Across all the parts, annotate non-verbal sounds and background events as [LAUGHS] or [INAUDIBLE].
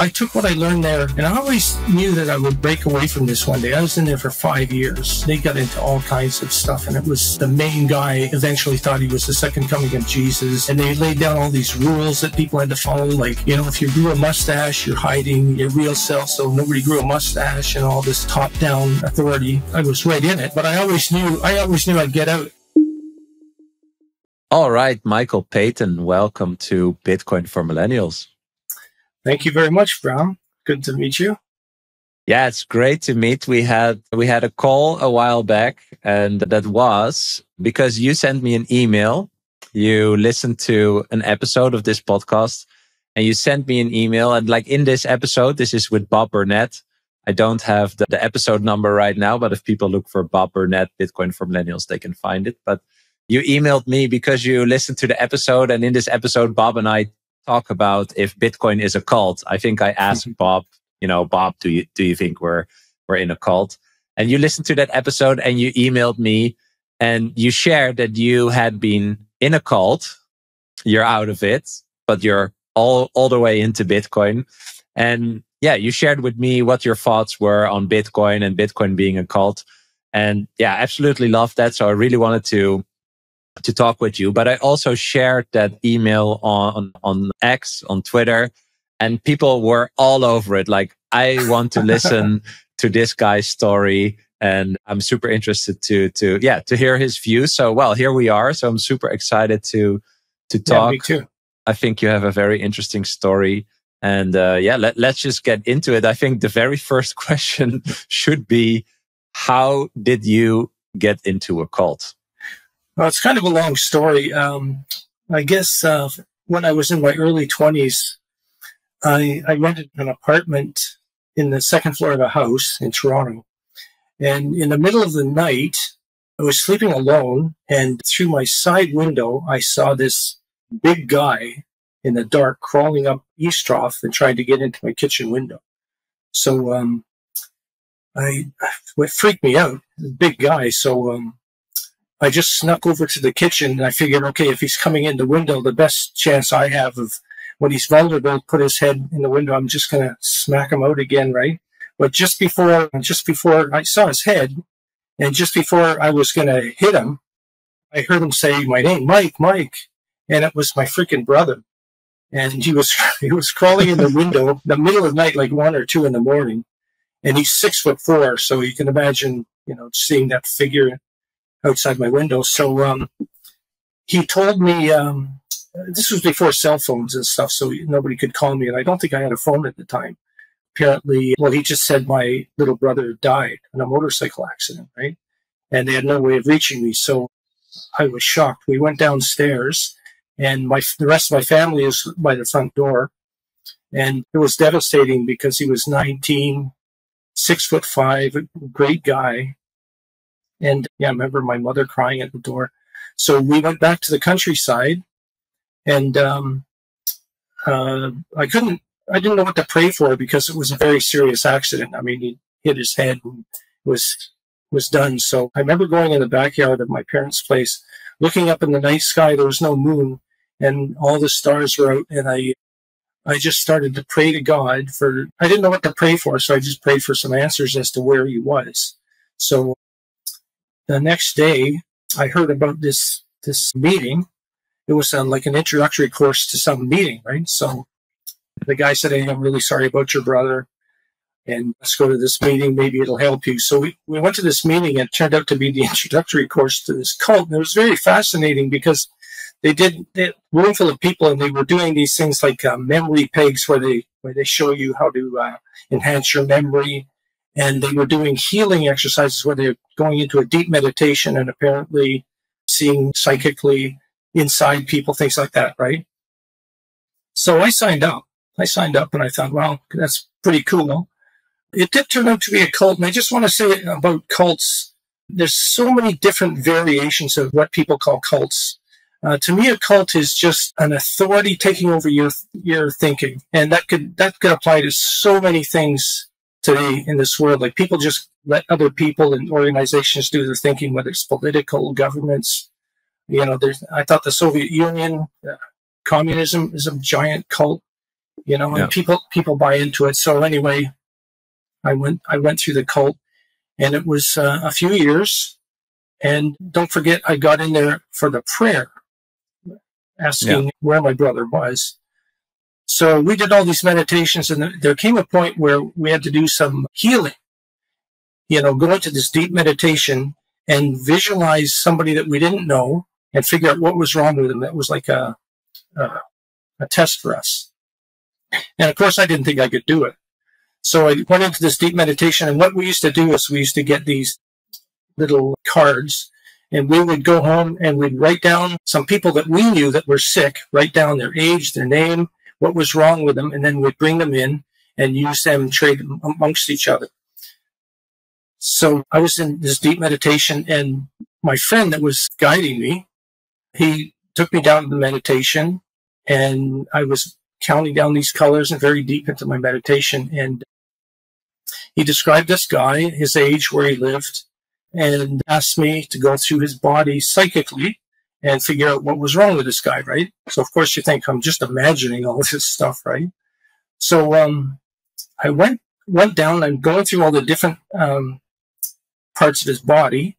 I took what I learned there, and I always knew that I would break away from this one day. I was in there for five years. They got into all kinds of stuff, and it was the main guy eventually thought he was the second coming of Jesus. And they laid down all these rules that people had to follow, like, you know, if you grew a mustache, you're hiding your real self, so nobody grew a mustache and all this top down authority. I was right in it, but I always knew, I always knew I'd get out. All right, Michael Peyton, welcome to Bitcoin for Millennials. Thank you very much, Bram. Good to meet you. Yeah, it's great to meet. We had we had a call a while back, and that was because you sent me an email. You listened to an episode of this podcast, and you sent me an email. And like in this episode, this is with Bob Burnett. I don't have the, the episode number right now, but if people look for Bob Burnett, Bitcoin for Millennials, they can find it. But you emailed me because you listened to the episode, and in this episode, Bob and I talk about if Bitcoin is a cult. I think I asked. [LAUGHS] Bob, you know, Bob, do you do you think we're we're in a cult? And you listened to that episode and you emailed me and you shared that you had been in a cult. You're out of it, but you're all all the way into Bitcoin. And yeah, you shared with me what your thoughts were on Bitcoin and Bitcoin being a cult. And yeah, absolutely love that. So I really wanted to to talk with you. But I also shared that email on, on X, on Twitter, and people were all over it. Like, I want to listen [LAUGHS] to this guy's story. And I'm super interested to, to, yeah, to hear his views. So, well, here we are. So I'm super excited to, to talk. Yeah, me too. I think you have a very interesting story. And, uh, yeah, let, let's just get into it. I think the very first [LAUGHS] question should be, how did you get into a cult? Well, it's kind of a long story. Um, I guess uh, when I was in my early 20s, I, I rented an apartment in the second floor of a house in Toronto. And in the middle of the night, I was sleeping alone, and through my side window, I saw this big guy in the dark crawling up East Trough and trying to get into my kitchen window. So um, I it freaked me out, big guy. So um, I just snuck over to the kitchen and I figured, okay, if he's coming in the window, the best chance I have of when he's vulnerable, put his head in the window, I'm just going to smack him out again, right? But just before, just before I saw his head and just before I was going to hit him, I heard him say my name, Mike, Mike. And it was my freaking brother. And he was, [LAUGHS] he was crawling in the window the middle of the night, like one or two in the morning. And he's six foot four. So you can imagine, you know, seeing that figure outside my window. So um, he told me um, this was before cell phones and stuff, so nobody could call me, and I don't think I had a phone at the time. Apparently, well, he just said my little brother died in a motorcycle accident, right? And they had no way of reaching me, so I was shocked. We went downstairs, and my the rest of my family is by the front door, and it was devastating because he was 19, six foot five, great guy, and yeah, I remember my mother crying at the door. So we went back to the countryside and um, uh, I couldn't, I didn't know what to pray for because it was a very serious accident. I mean, he hit his head and was, was done. So I remember going in the backyard of my parents' place, looking up in the night sky. There was no moon and all the stars were out. And I, I just started to pray to God for, I didn't know what to pray for. So I just prayed for some answers as to where he was. So the next day, I heard about this this meeting. It was uh, like an introductory course to some meeting, right? So the guy said, "Hey, I'm really sorry about your brother, and let's go to this meeting. Maybe it'll help you." So we, we went to this meeting, and it turned out to be the [LAUGHS] introductory course to this cult. And it was very fascinating because they did a room full of people, and they were doing these things like uh, memory pegs, where they where they show you how to uh, enhance your memory and they were doing healing exercises where they're going into a deep meditation and apparently seeing psychically inside people, things like that, right? So I signed up. I signed up and I thought, well, that's pretty cool. It did turn out to be a cult. And I just want to say about cults, there's so many different variations of what people call cults. Uh, to me, a cult is just an authority taking over your your thinking, and that could that could apply to so many things today in this world. Like people just let other people and organizations do their thinking, whether it's political, governments. You know, there's, I thought the Soviet Union, uh, communism is a giant cult. you know, and Yeah. people people buy into it. So anyway, I went I went through the cult, and it was uh, a few years. And don't forget, I got in there for the prayer, asking where my brother was. So we did all these meditations, and there came a point where we had to do some healing. You know, go into this deep meditation and visualize somebody that we didn't know and figure out what was wrong with them. That was like a, a, a test for us. And of course, I didn't think I could do it. So I went into this deep meditation, and what we used to do is we used to get these little cards, and we would go home and we'd write down some people that we knew that were sick, write down their age, their name, what was wrong with them, and then we'd bring them in and use them, trade amongst each other. So I was in this deep meditation, and my friend that was guiding me, he took me down to the meditation, and I was counting down these colors and very deep into my meditation. And he described this guy, his age, where he lived, and asked me to go through his body psychically and figure out what was wrong with this guy, right? So of course you think I'm just imagining all [LAUGHS] this stuff, right? So um, I went went down. I'm going through all the different um, parts of his body,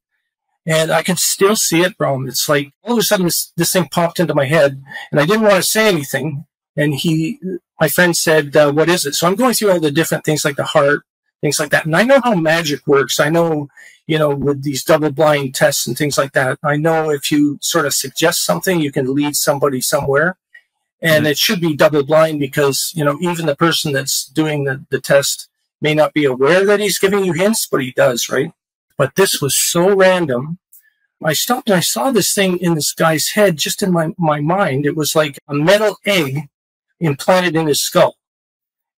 and I can still see it, bro. It's like all of a sudden this, this thing popped into my head, and I didn't want to say anything. And he, my friend, said, uh, "What is it?" So I'm going through all the different things like the heart, things like that, and I know how magic works. I know you know, with these double blind tests and things like that. I know if you sort of suggest something, you can lead somebody somewhere. And it should be double blind because, you know, even the person that's doing the, the test may not be aware that he's giving you hints, but he does, right? But this was so random. I stopped and I saw this thing in this guy's head just in my, my mind. It was like a metal egg implanted in his skull.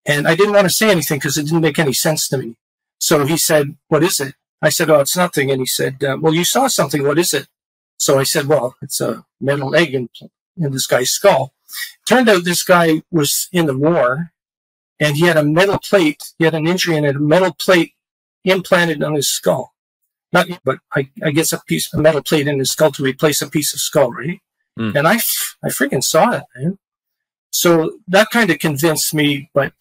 And I didn't want to say anything because it didn't make any sense to me. So he said, What is it? I said, Oh, it's nothing. And he said, uh, Well, you saw something. What is it? So I said, Well, it's a metal egg in, in this guy's skull. Turned out this guy was in the war and he had a metal plate. He had an injury and had a metal plate implanted on his skull. Not, but I, I guess a piece, a metal plate in his skull to replace a piece of skull, right? Mm. And I freaking saw it, man. So that kind of convinced me, but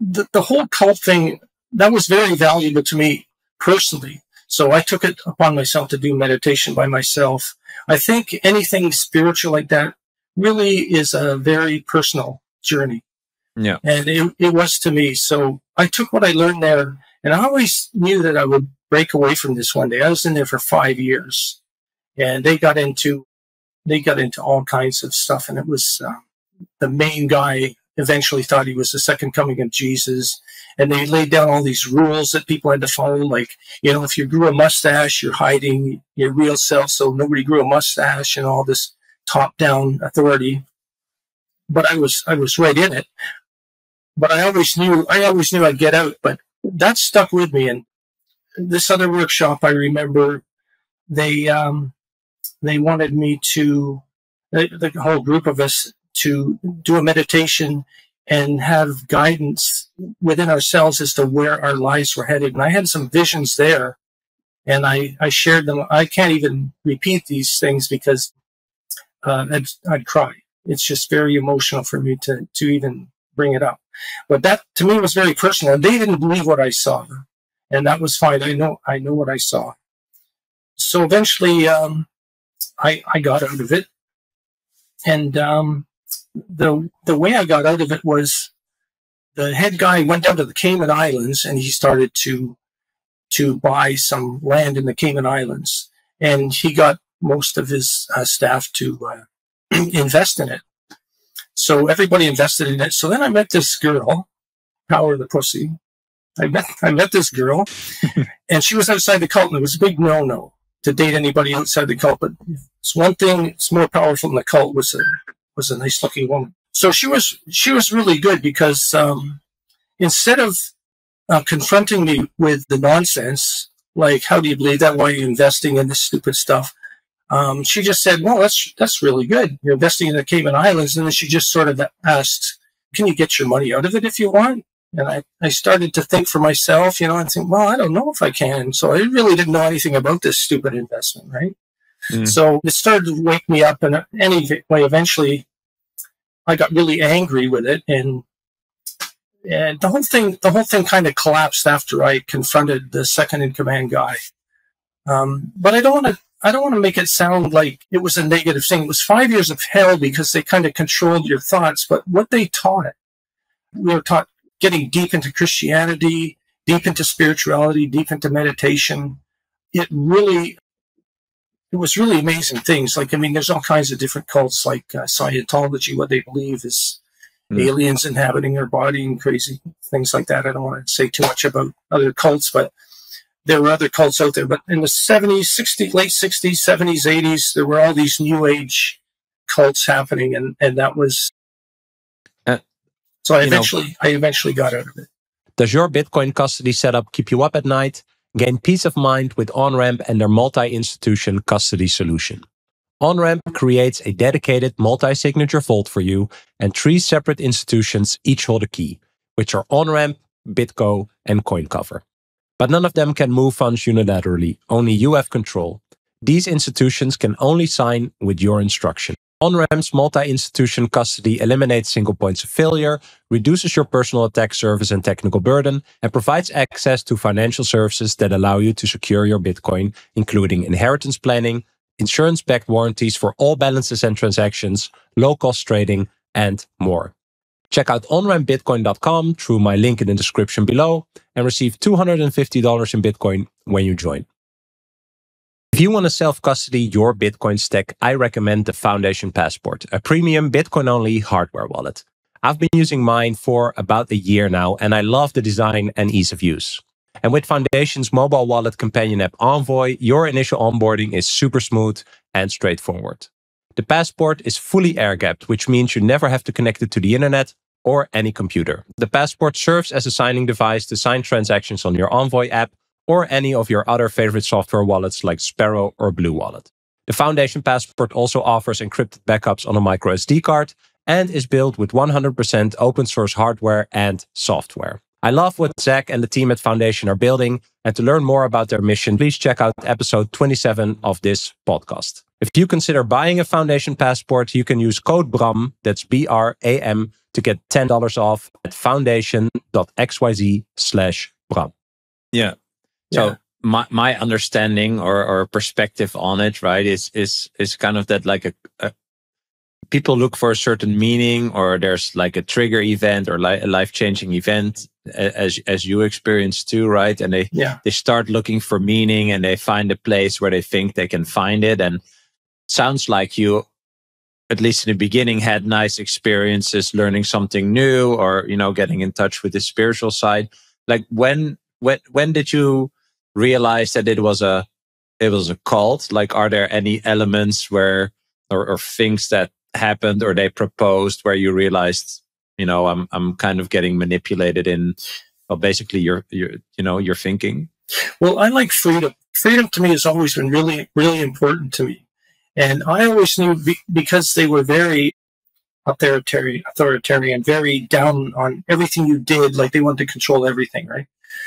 the, the whole cult thing, that was very valuable to me personally. So I took it upon myself to do meditation by myself. I think anything spiritual like that really is a very personal journey. Yeah. And it, it was to me. So I took what I learned there and I always knew that I would break away from this one day. I was in there for five years and they got into, they got into all kinds of stuff. And it was uh, the main guy eventually thought he was the second coming of Jesus. And they laid down all these rules that people had to follow. Like, you know, if you grew a mustache, you're hiding your real self. So nobody grew a mustache and all this top down authority. But I was, I was right in it. But I always knew, I always knew I'd get out, but that stuck with me. And this other workshop, I remember they, um, they wanted me to, the, the whole group of us to do a meditation and have guidance within ourselves as to where our lives were headed. And I had some visions there and I, I shared them. I can't even repeat these things because uh, I'd, I'd cry. It's just very emotional for me to, to even bring it up. But that to me was very personal. And they didn't believe what I saw. And that was fine. I know, I know what I saw. So eventually, um, I, I got out of it. And, um, the, the way I got out of it was the head guy went down to the Cayman Islands and he started to, to buy some land in the Cayman Islands. And he got most of his uh, staff to uh, [CLEARS THROAT] invest in it. So everybody invested in it. So then I met this girl, Power of the Pussy. I met, I met this girl [LAUGHS] and she was outside the cult and it was a big no-no to date anybody outside the cult. But it's one thing, it's more powerful than the cult was was a nice looking woman. So she was, she was really good because, um, instead of uh, confronting me with the nonsense, like, how do you believe that? Why are you investing in this stupid stuff? Um, she just said, well, that's, that's really good. You're investing in the Cayman Islands. And then she just sort of asked, can you get your money out of it if you want? And I, I started to think for myself, you know, and think, well, I don't know if I can. So I really didn't know anything about this stupid investment, right? Mm. So it started to wake me up. And anyway, eventually I got really angry with it and and the whole thing the whole thing kind of collapsed after I confronted the second in command guy. Um, but I don't want to I don't want to make it sound like it was a negative thing. It was five years of hell because they kind of controlled your thoughts. But what they taught, we were taught getting deep into Christianity, deep into spirituality, deep into meditation. It really it was really amazing things. Like, I mean, there's all kinds of different cults, like uh, Scientology, what they believe is mm. aliens inhabiting their body and crazy things like that. I don't want to say too much about other cults, but there were other cults out there. But in the 70s, 60s, late 60s, 70s, 80s, there were all these new age cults happening. And, and that was, uh, so I eventually, know, I eventually got out of it. Does your Bitcoin custody setup keep you up at night? Gain peace of mind with OnRamp and their multi-institution custody solution. OnRamp creates a dedicated multi-signature vault for you and three separate institutions each hold a key, which are OnRamp, BitGo, and CoinCover. But none of them can move funds unilaterally, only you have control. These institutions can only sign with your instruction. OnRamp's multi-institution custody eliminates single points of failure, reduces your personal attack surface and technical burden, and provides access to financial services that allow you to secure your Bitcoin, including inheritance planning, insurance-backed warranties for all balances and transactions, low-cost trading, and more. Check out onrampbitcoin.com through my link in the description below and receive $250 in Bitcoin when you join. If you want to self-custody your Bitcoin stack, I recommend the Foundation Passport, a premium Bitcoin-only hardware wallet. I've been using mine for about a year now, and I love the design and ease of use. And with Foundation's mobile wallet companion app Envoy, your initial onboarding is super smooth and straightforward. The Passport is fully air-gapped, which means you never have to connect it to the internet or any computer. The Passport serves as a signing device to sign transactions on your Envoy app or any of your other favorite software wallets like Sparrow or Blue Wallet. The Foundation Passport also offers encrypted backups on a micro SD card and is built with 100% open source hardware and software. I love what Zach and the team at Foundation are building. And to learn more about their mission, please check out episode 27 of this podcast. If you consider buying a Foundation Passport, you can use code BRAM, that's B R A M, to get $10 off at foundation.xyz slash BRAM. Yeah. So yeah. my my understanding or or perspective on it, right, is is is kind of that like a, a people look for a certain meaning or there's like a trigger event or li- a life changing event as as you experience too right and they yeah. they start looking for meaning and they find a place where they think they can find it and sounds like you at least in the beginning had nice experiences learning something new or you know getting in touch with the spiritual side like when when when did you realize that it was a it was a cult? Like, are there any elements where or, or things that happened or they proposed where you realized, you know, I'm I'm kind of getting manipulated in, well, basically your your you know your thinking. Well, I like freedom. Freedom to me has always been really really important to me, and I always knew be, because they were very authoritarian, authoritarian, very down on everything you did. Like they wanted to control everything, right?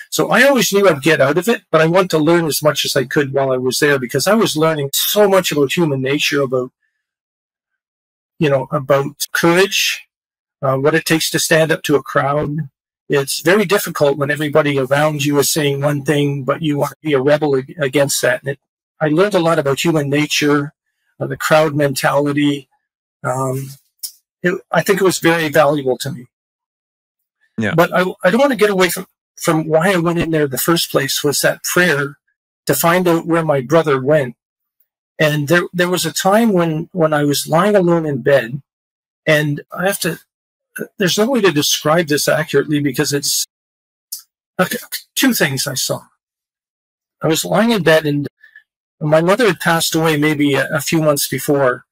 So I always knew I'd get out of it, but I wanted to learn as much as I could while I was there because I was learning so much about human nature, about, you know, about courage, uh, what it takes to stand up to a crowd. It's very difficult when everybody around you is saying one thing, but you want to be a rebel against that. And it, I learned a lot about human nature, uh, the crowd mentality. Um, it, I think it was very valuable to me. Yeah. But I, I don't want to get away from from why I went in there the first place was that prayer to find out where my brother went. And there, there was a time when, when I was lying alone in bed and I have to, there's no way to describe this accurately because it's okay, two things I saw. I was lying in bed and my mother had passed away maybe a, a few months before.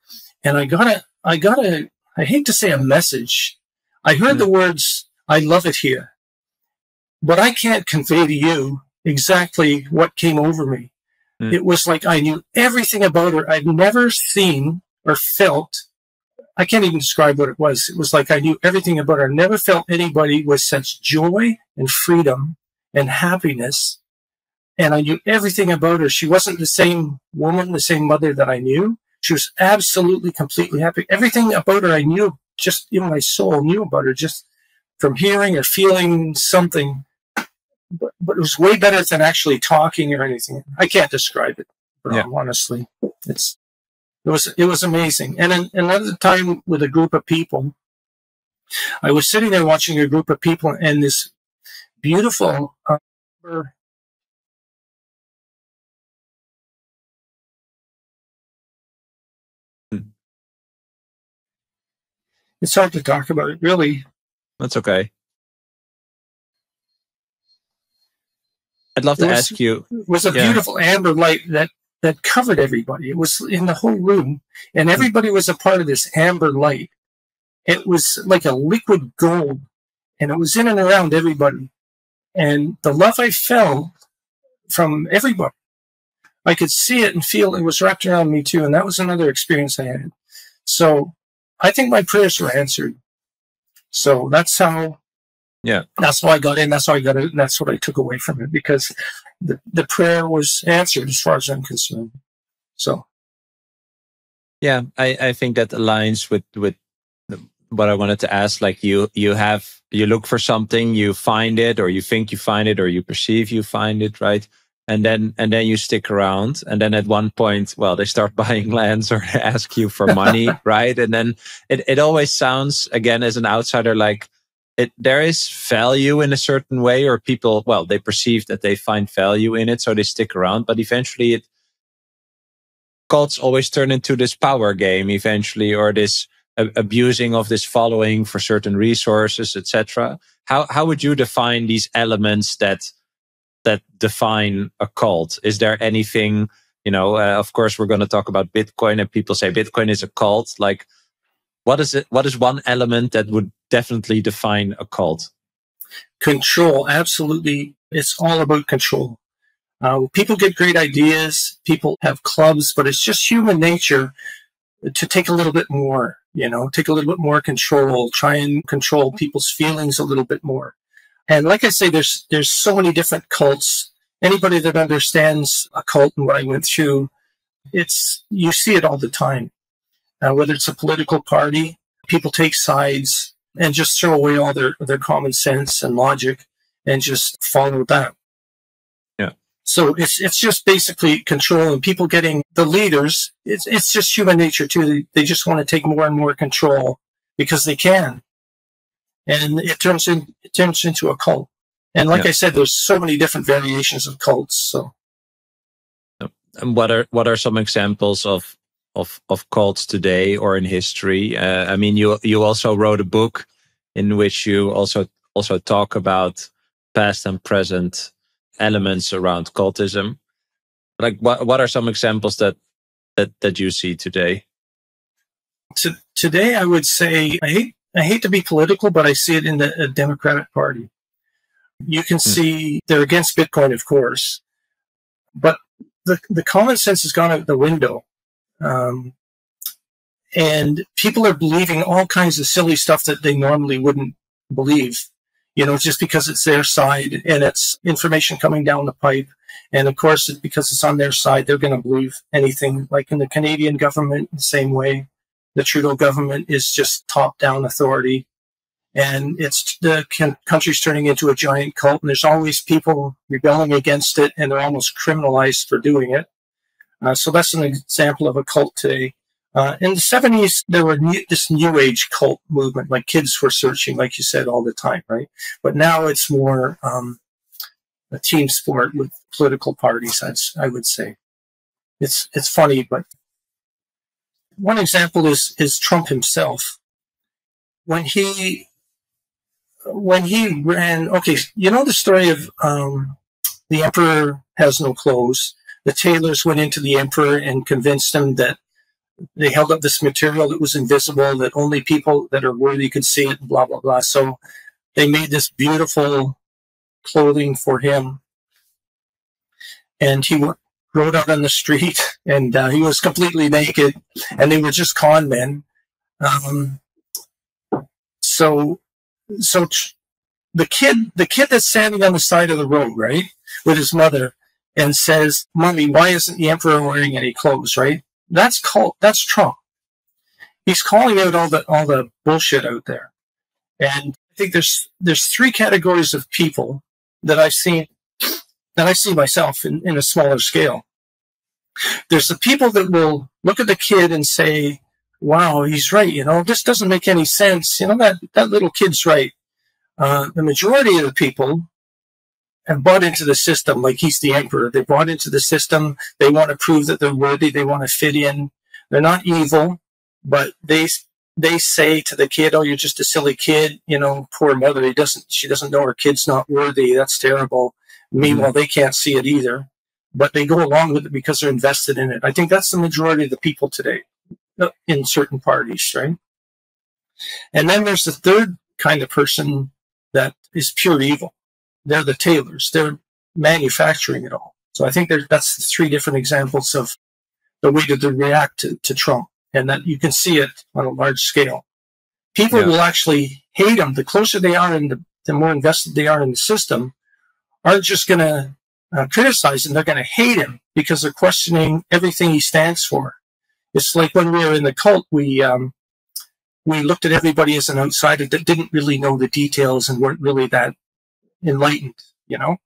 And I got a, I got a, I hate to say a message. I heard mm. the words, I love it here. But I can't convey to you exactly what came over me. Mm. It was like I knew everything about her. I'd never seen or felt. I can't even describe what it was. It was like I knew everything about her. I never felt anybody with such joy and freedom and happiness. And I knew everything about her. She wasn't the same woman, the same mother that I knew. She was absolutely, completely happy. Everything about her I knew just, you know, my soul knew about her just from hearing or feeling something. But, but it was way better than actually talking or anything. I can't describe it, yeah. honestly. It's, it was, it was amazing. And then another time with a group of people, I was sitting there watching a group of people and this beautiful, uh, it's hard to talk about it, really. That's okay. I'd love to was, ask you. It was a yeah. beautiful amber light that that covered everybody. It was in the whole room, and hmm. everybody was a part of this amber light. It was like a liquid gold, and it was in and around everybody. And the love I felt from everybody, I could see it and feel it was wrapped around me too. And that was another experience I had. So I think my prayers were answered. So that's how, yeah, that's how I got in. That's how I got it. That's what I took away from it because the, the prayer was answered as far as I'm concerned. So, yeah, I, I think that aligns with, with what I wanted to ask. Like you, you have, you look for something, you find it, or you think you find it, or you perceive you find it, right? And then and then you stick around. And then at one point well they start [LAUGHS] buying lands or ask you for money [LAUGHS] right? And then it, it always sounds again as an outsider like it there is value in a certain way or people well they perceive that they find value in it so they stick around. But eventually it cults always turn into this power game eventually or this uh, abusing of this following for certain resources etc how how would you define these elements that that define a cult? Is there anything, you know, uh, of course, we're going to talk about Bitcoin and people say Bitcoin is a cult. Like, what is it? What is one element that would definitely define a cult? Control. Absolutely. It's all about control. Uh, people get great ideas. People have clubs, but it's just human nature to take a little bit more, you know, take a little bit more control, try and control people's feelings a little bit more. And like I say, there's there's so many different cults. Anybody that understands a cult and what I went through, it's you see it all the time. Uh, whether it's a political party, people take sides and just throw away all their their common sense and logic and just follow that. Yeah. So it's it's just basically control and people getting the leaders. It's it's just human nature too. They, they just want to take more and more control because they can and it turns in it turns into a cult. And like yeah. I said, there's so many different variations of cults. So, and what are what are some examples of of of cults today or in history? Uh, I mean, you you also wrote a book in which you also also talk about past and present elements around cultism. Like, what what are some examples that that that you see today? To, today, I would say I hate I hate to be political, but I see it in the Democratic Party. You can hmm. see they're against Bitcoin, of course, but the, the common sense has gone out the window. Um, and people are believing all kinds of silly stuff that they normally wouldn't believe, you know, just because it's their side and it's information coming down the pipe. And of course, because it's on their side, they're going to believe anything like in the Canadian government, the same way the Trudeau government is just top down authority. And it's the country's turning into a giant cult, and there's always people rebelling against it, and they're almost criminalized for doing it. Uh, so that's an example of a cult today. Uh, in the 70s, there were new, this new age cult movement, like kids were searching, like you said, all the time, right? But now it's more um, a team sport with political parties. That's I would say. It's it's funny, but one example is is Trump himself. When he when he ran, okay, you know the story of um, the emperor has no clothes. The tailors went into the emperor and convinced him that they held up this material that was invisible, that only people that are worthy could see it, blah blah blah. So they made this beautiful clothing for him, and he rode out on the street and uh, he was completely naked and they were just con men. Um, so, so the kid, the kid that's standing on the side of the road, right, with his mother and says, mommy, why isn't the emperor wearing any clothes, right? That's called, that's Trump. he's calling out all the all the bullshit out there. And I think there's there's three categories of people that I've seen that I see myself in, in a smaller scale. There's the people that will look at the kid and say, wow, he's right. You know, this doesn't make any sense. You know, that, that little kid's right. Uh, the majority of the people have bought into the system like he's the emperor. They bought into the system. They want to prove that they're worthy. They want to fit in. They're not evil, but they, they say to the kid, Oh, you're just a silly kid. You know, poor mother. He doesn't, she doesn't know her kid's not worthy. That's terrible. Meanwhile, mm-hmm. they can't see it either, but they go along with it because they're invested in it. I think that's the majority of the people today uh, in certain parties, right? And then there's the third kind of person that is pure evil. They're the tailors. They're manufacturing it all. So I think that's three different examples of the way that they react to, to, Trump and that you can see it on a large scale. People yeah. will actually hate him. The closer they are and the, the more invested they are in the system, aren't just going to uh, criticize him. They're going to hate him because they're questioning everything he stands for. It's like when we were in the cult, we, um, we looked at everybody as an outsider that didn't really know the details and weren't really that enlightened, you know?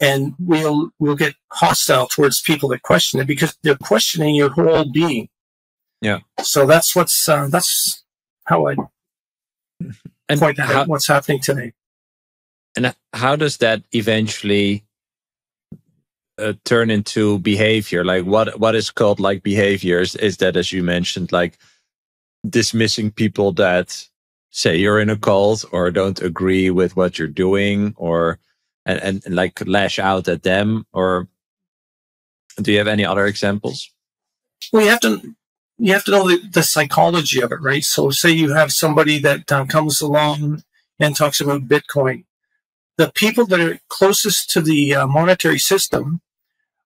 And we'll, we'll get hostile towards people that question it because they're questioning your whole being. Yeah. So that's what's, uh, that's how I and point out how, what's happening today. And how does that eventually uh, turn into behavior? Like what what is called like behaviors? Is that as you mentioned, like dismissing people that say you're in a cult or don't agree with what you're doing, or and, and, and like lash out at them? Or do you have any other examples? Well, you have to you have to know the, the psychology of it, right? So, say you have somebody that uh, comes along and talks about Bitcoin the people that are closest to the uh, monetary system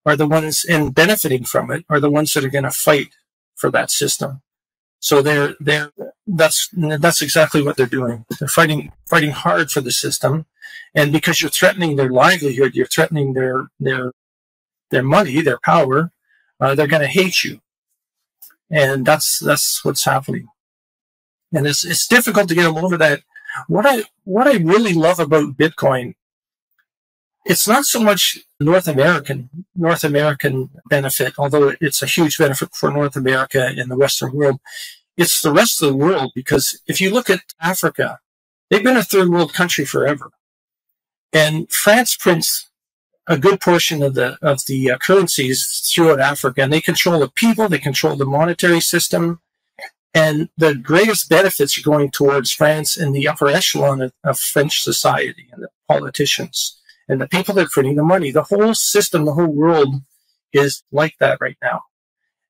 are the ones and benefiting from it are the ones that are going to fight for that system. So they're they're that's that's exactly what they're doing. They're fighting fighting hard for the system, and because you're threatening their livelihood, you're threatening their their their money, their power. Uh, they're going to hate you, and that's that's what's happening. And it's it's difficult to get them over that what I what I really love about Bitcoin, it's not so much North American North American benefit, although it's a huge benefit for North America and the Western world. It's the rest of the world because if you look at Africa, they've been a third world country forever, and France prints a good portion of the of the uh, currencies throughout Africa, and they control the people, they control the monetary system, and the greatest benefits are going towards France and the upper echelon of, of French society and the politicians and the people that are printing the money. The whole system, the whole world is like that right now.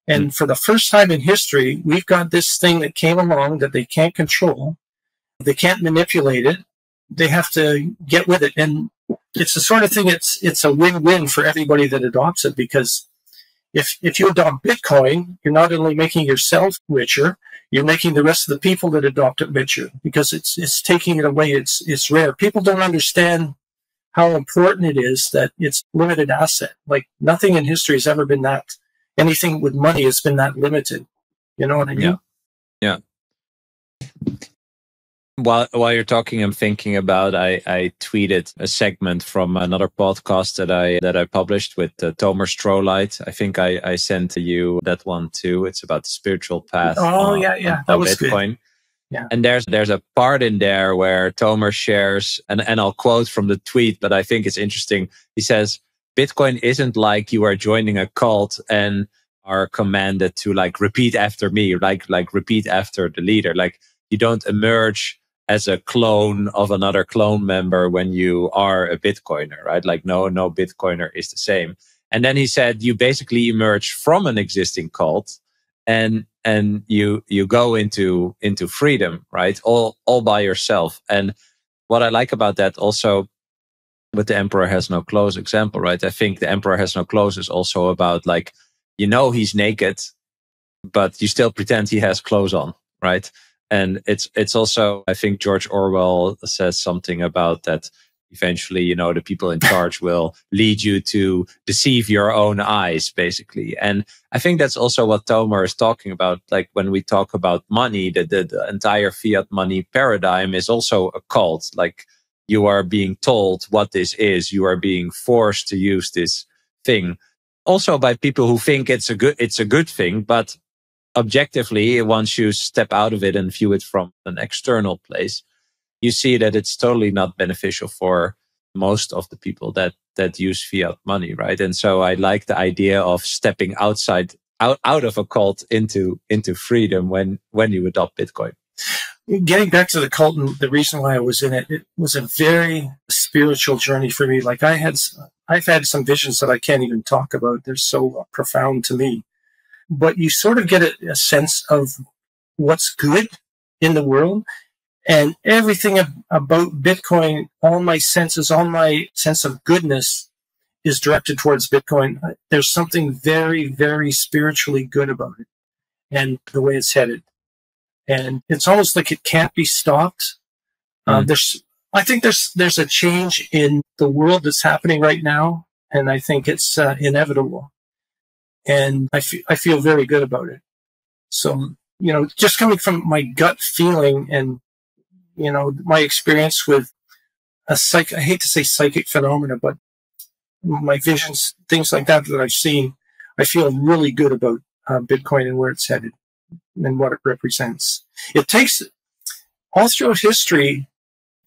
And hmm. for the first time in history, we've got this thing that came along that they can't control. They can't manipulate it. They have to get with it. And it's the sort of thing it's it's a win-win for everybody that adopts it because if if you adopt Bitcoin, you're not only making yourself richer, you're making the rest of the people that adopt it richer because it's it's taking it away. It's it's rare. People don't understand how important it is that it's limited asset. Like nothing in history has ever been that. Anything with money has been that limited. You know what I mean? Yeah. Yeah while while you're talking, I'm thinking about I, I tweeted a segment from another podcast that I that I published with uh, Tomer Strolight. I think I, I sent to you that one too. It's about the spiritual path. Oh on, yeah, yeah, that was Bitcoin. Good. Yeah. And there's there's a part in there where Tomer shares, and, and I'll quote from the tweet, but I think it's interesting. He says, Bitcoin isn't like you are joining a cult and are commanded to like repeat after me, like like repeat after the leader. Like you don't emerge as a clone of another clone member when you are a Bitcoiner, right? Like no, no Bitcoiner is the same. And then he said, you basically emerge from an existing cult and, and you, you go into, into freedom, right? All, all by yourself. And what I like about that also with the emperor has no clothes example, right? I think the emperor has no clothes is also about like, you know, he's naked, but you still pretend he has clothes on, right? And it's it's also i think george orwell says something about that eventually, you know, the people in charge [LAUGHS] will lead you to deceive your own eyes, basically. And I think that's also what Tomer is talking about. Like when we talk about money, the, the, the entire fiat money paradigm is also a cult. Like you are being told what this is. You are being forced to use this thing. Also by people who think it's a good, it's a good thing, but objectively, once you step out of it and view it from an external place, you see that it's totally not beneficial for most of the people that that use fiat money, right? And so I like the idea of stepping outside out out of a cult into into freedom when when you adopt Bitcoin. Getting back to the cult and the reason why I was in it, it was a very spiritual journey for me. Like I had, I've had some visions that I can't even talk about. They're so profound to me. But you sort of get a, a sense of what's good in the world and everything about Bitcoin, all my senses, all my sense of goodness is directed towards Bitcoin. There's something very, very spiritually good about it and the way it's headed. And it's almost like it can't be stopped. Mm. Uh, hmm. there's, I think there's, there's a change in the world that's happening right now. And I think it's uh, inevitable. And I, I feel very good about it. So, you know, just coming from my gut feeling and you know, my experience with a psych, I hate to say psychic phenomena, but my visions, things like that that I've seen, I feel really good about uh, Bitcoin and where it's headed and what it represents. It takes all through history,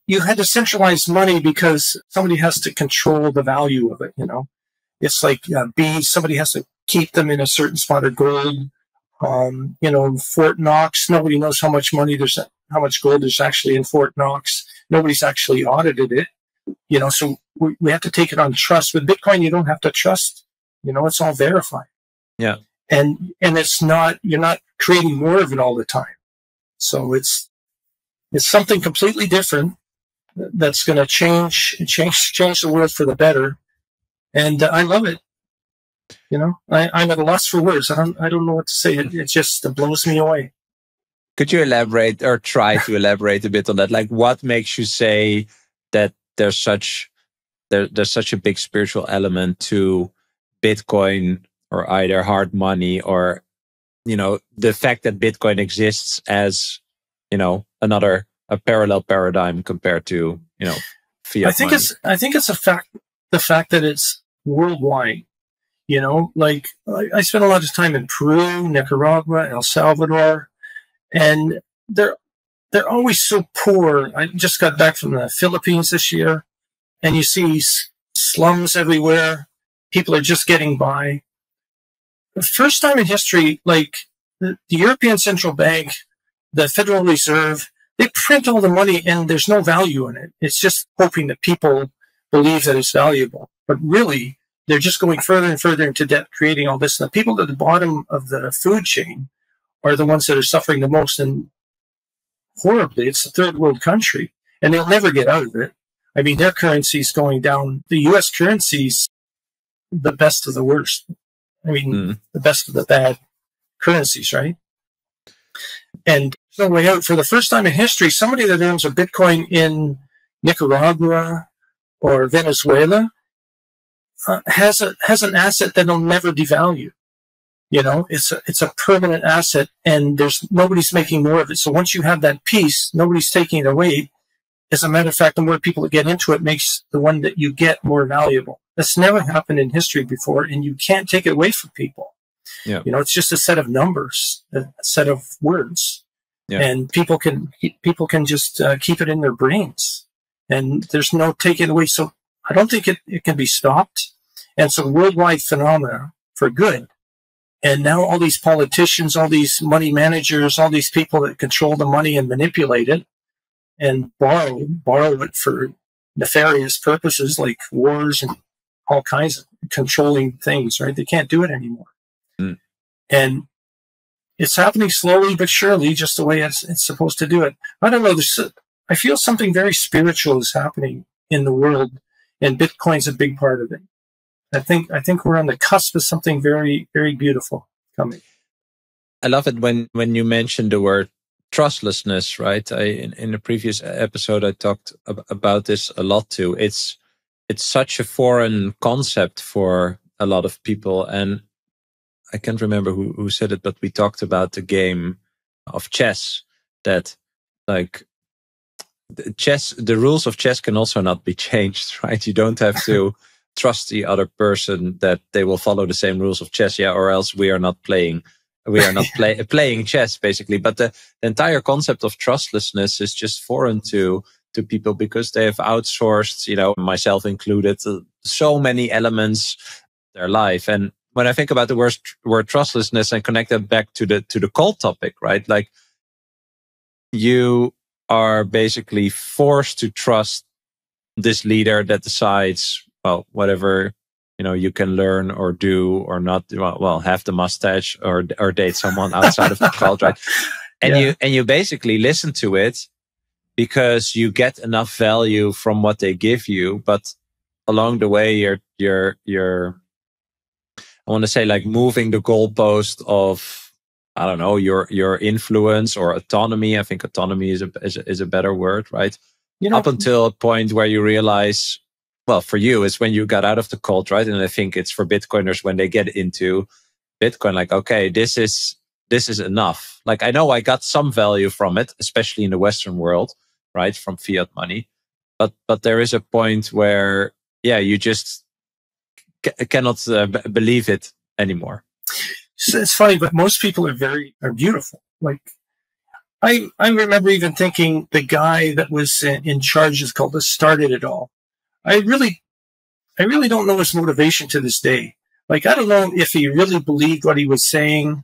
you had to centralize money because somebody has to control the value of it. You know, it's like uh, bees, somebody has to keep them in a certain spot of gold. Um, you know, Fort Knox, nobody knows how much money there's how much gold there's actually in Fort Knox. Nobody's actually audited it, you know, so we, we have to take it on trust. With Bitcoin, you don't have to trust, you know, it's all verified. Yeah. And, and it's not, you're not creating more of it all the time. So it's, it's something completely different that's going to change, change, change the world for the better. And uh, I love it. You know, I, am at a loss for words. I don't, I don't know what to say. It, it just it blows me away. Could you elaborate or try to elaborate a bit on that? Like, what makes you say that there's such there, there's such a big spiritual element to Bitcoin or either hard money or you know the fact that Bitcoin exists as you know another a parallel paradigm compared to you know fiat. I think money. it's I think it's a fact the fact that it's worldwide. You know, like I, spent a lot of time in Peru, Nicaragua, El Salvador, and they're they're always so poor. I just got back from the Philippines this year, and you see slums everywhere. People are just getting by. The first time in history, like the, the European Central Bank, the Federal Reserve, they print all the money and there's no value in it. It's just hoping that people believe that it's valuable. But really, they're just going further and further into debt, creating all this. And the people at the bottom of the food chain are the ones that are suffering the most and horribly. It's a third world country and they'll never get out of it. I mean, their currency is going down. The U.S. currency's the best of the worst. I mean, mm. the best of the bad currencies, right? And no way out. For the first time in history, somebody that owns a Bitcoin in Nicaragua or Venezuela uh, has a has an asset that'll never devalue. You know, it's a, it's a permanent asset and there's nobody's making more of it. So once you have that piece, nobody's taking it away. As a matter of fact, the more people that get into it makes the one that you get more valuable. That's never happened in history before and you can't take it away from people. Yeah. You know, it's just a set of numbers, a set of words. Yeah. And people can, people can just uh, keep it in their brains and there's no taking away. So I don't think it, it can be stopped. And it's a worldwide phenomena for good. And now all these politicians, all these money managers, all these people that control the money and manipulate it and borrow, borrow it for nefarious purposes like wars and all kinds of controlling things, right? They can't do it anymore. Mm. And it's happening slowly but surely, just the way it's, it's supposed to do it. I don't know. There's, I feel something very spiritual is happening in the world, and Bitcoin's a big part of it. I think I think we're on the cusp of something very very beautiful coming. I love it when when you mentioned the word trustlessness, right? I in, in the previous episode I talked ab- about this a lot too. It's it's such a foreign concept for a lot of people, and I can't remember who who said it, but we talked about the game of chess that like the chess the rules of chess can also not be [LAUGHS] changed right? You don't have to [LAUGHS] trust the other person that they will follow the same rules of chess yeah or else we are not playing we are not [LAUGHS] play, playing chess basically. But the, the entire concept of trustlessness is just foreign to to people because they have outsourced you know myself included uh, so many elements their life. And when i think about the word word trustlessness and connect that back to the to the cult topic right? Like you are basically forced to trust this leader that decides well whatever you know you can learn or do or not well have the mustache or or date someone outside of the cult right [LAUGHS] and yeah. you and you basically listen to it because you get enough value from what they give you but along the way you're you're you're i want to say like moving the goalpost of i don't know your your influence or autonomy i think autonomy is a is a, is a better word right you know, up until a point where you realize well, for you, it's when you got out of the cult, right? And I think it's for Bitcoiners when they get into Bitcoin, like, okay, this is this is enough. Like, I know I got some value from it, especially in the Western world, right, from fiat money, but but there is a point where, yeah, you just cannot uh, b- believe it anymore. It's funny, but most people are very are beautiful. Like I, I remember even thinking the guy that was in charge is called the started it all. I really, I really don't know his motivation to this day. Like, I don't know if he really believed what he was saying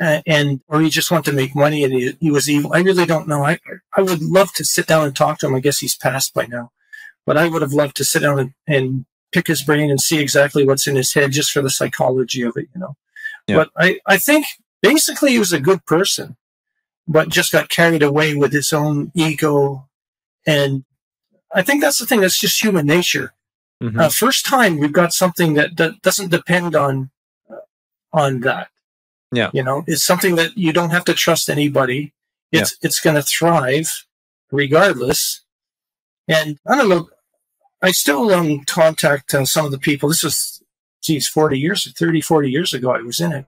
uh, and, or he just wanted to make money and he, he was evil. I really don't know. I, I would love to sit down and talk to him. I guess he's passed by now, but I would have loved to sit down and, and pick his brain and see exactly what's in his head just for the psychology of it, you know. Yeah. But I, I think basically he was a good person, but just got carried away with his own ego and I think that's the thing. That's just human nature. Mm-hmm. Uh, first time we've got something that, that doesn't depend on uh, on that. Yeah, you know, it's something that you don't have to trust anybody. It's yeah. it's going to thrive regardless. And I don't know. I still um, contact uh, some of the people. This was, geez, 40 years, 30, 40 years ago, I was in it.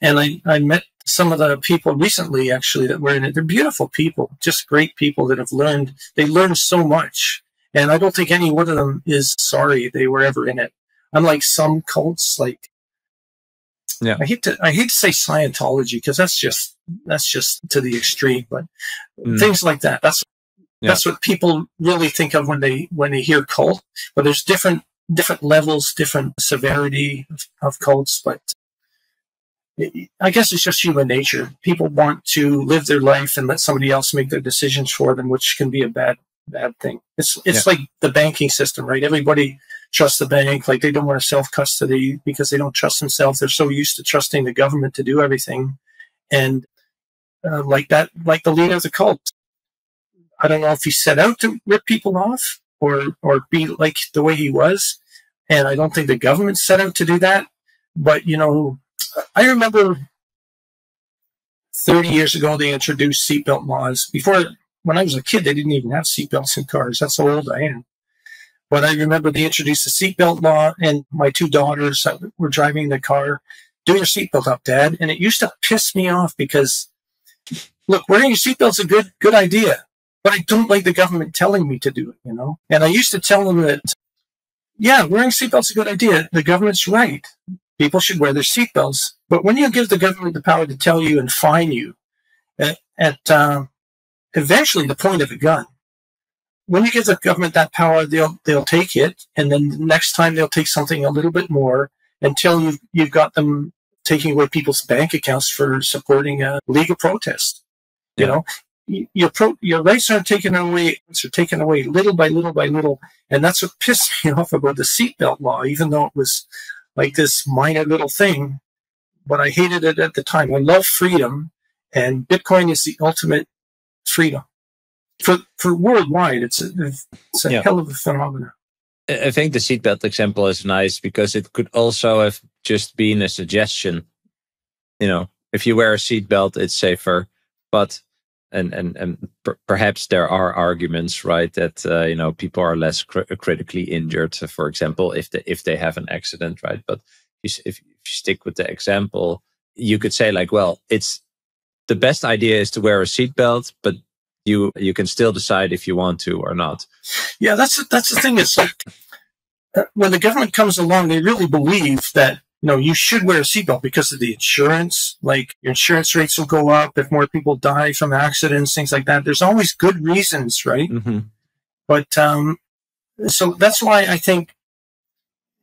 And I, I met some of the people recently actually that were in it. They're beautiful people, just great people that have learned, they learned so much. And I don't think any one of them is sorry they were ever in it. Unlike some cults, like, yeah, I hate to, I hate to say Scientology because that's just, that's just to the extreme, but mm. things like that. That's, yeah. that's what people really think of when they, when they hear cult, but there's different, different levels, different severity of, of cults, but I guess it's just human nature. People want to live their life and let somebody else make their decisions for them, which can be a bad bad thing. It's it's yeah. like the banking system, right? Everybody trusts the bank, like they don't want to self custody because they don't trust themselves. They're so used to trusting the government to do everything, and uh, like that, like the leader of the cult. I don't know if he set out to rip people off or or be like the way he was, and I don't think the government set out to do that. But you know, I remember 30 years ago they introduced seatbelt laws. Before, when I was a kid, they didn't even have seatbelts in cars. That's how old I am. But I remember they introduced the seatbelt law, and my two daughters were driving the car. Do your seatbelt up, Dad. And it used to piss me off because, look, wearing your seatbelt's a good good idea, but I don't like the government telling me to do it. You know. And I used to tell them that, yeah, wearing seatbelt's is a good idea. The government's right people should wear their seatbelts. But when you give the government the power to tell you and fine you at, at uh, eventually the point of a gun, when you give the government that power, they'll they'll take it, and then the next time they'll take something a little bit more until you've you've got them taking away people's bank accounts for supporting a legal protest. You know, your pro, your rights are taken away, are taken away little by little by little, and that's what pissed [LAUGHS] me off about the seatbelt law. Even though it was like this minor little thing, but I hated it at the time. I love freedom, and Bitcoin is the ultimate freedom for for worldwide. It's a, it's a yeah. hell of a phenomenon. I think the seatbelt example is nice because it could also have just been a suggestion. You know, if you wear a seatbelt, it's safer. but and and and per- perhaps there are arguments, right, that uh, you know people are less cr- critically injured, for example, if they if they have an accident, right? But if, you stick with the example, you could say like, well, it's the best idea is to wear a seatbelt, but you you can still decide if you want to or not. Yeah, that's that's the thing. Is like uh, when the government comes along, they really believe that you know you should wear a seatbelt because of the insurance. Like your insurance rates will go up if more people die from accidents, things like that. There's always good reasons, right? Mm-hmm. But um, so that's why I think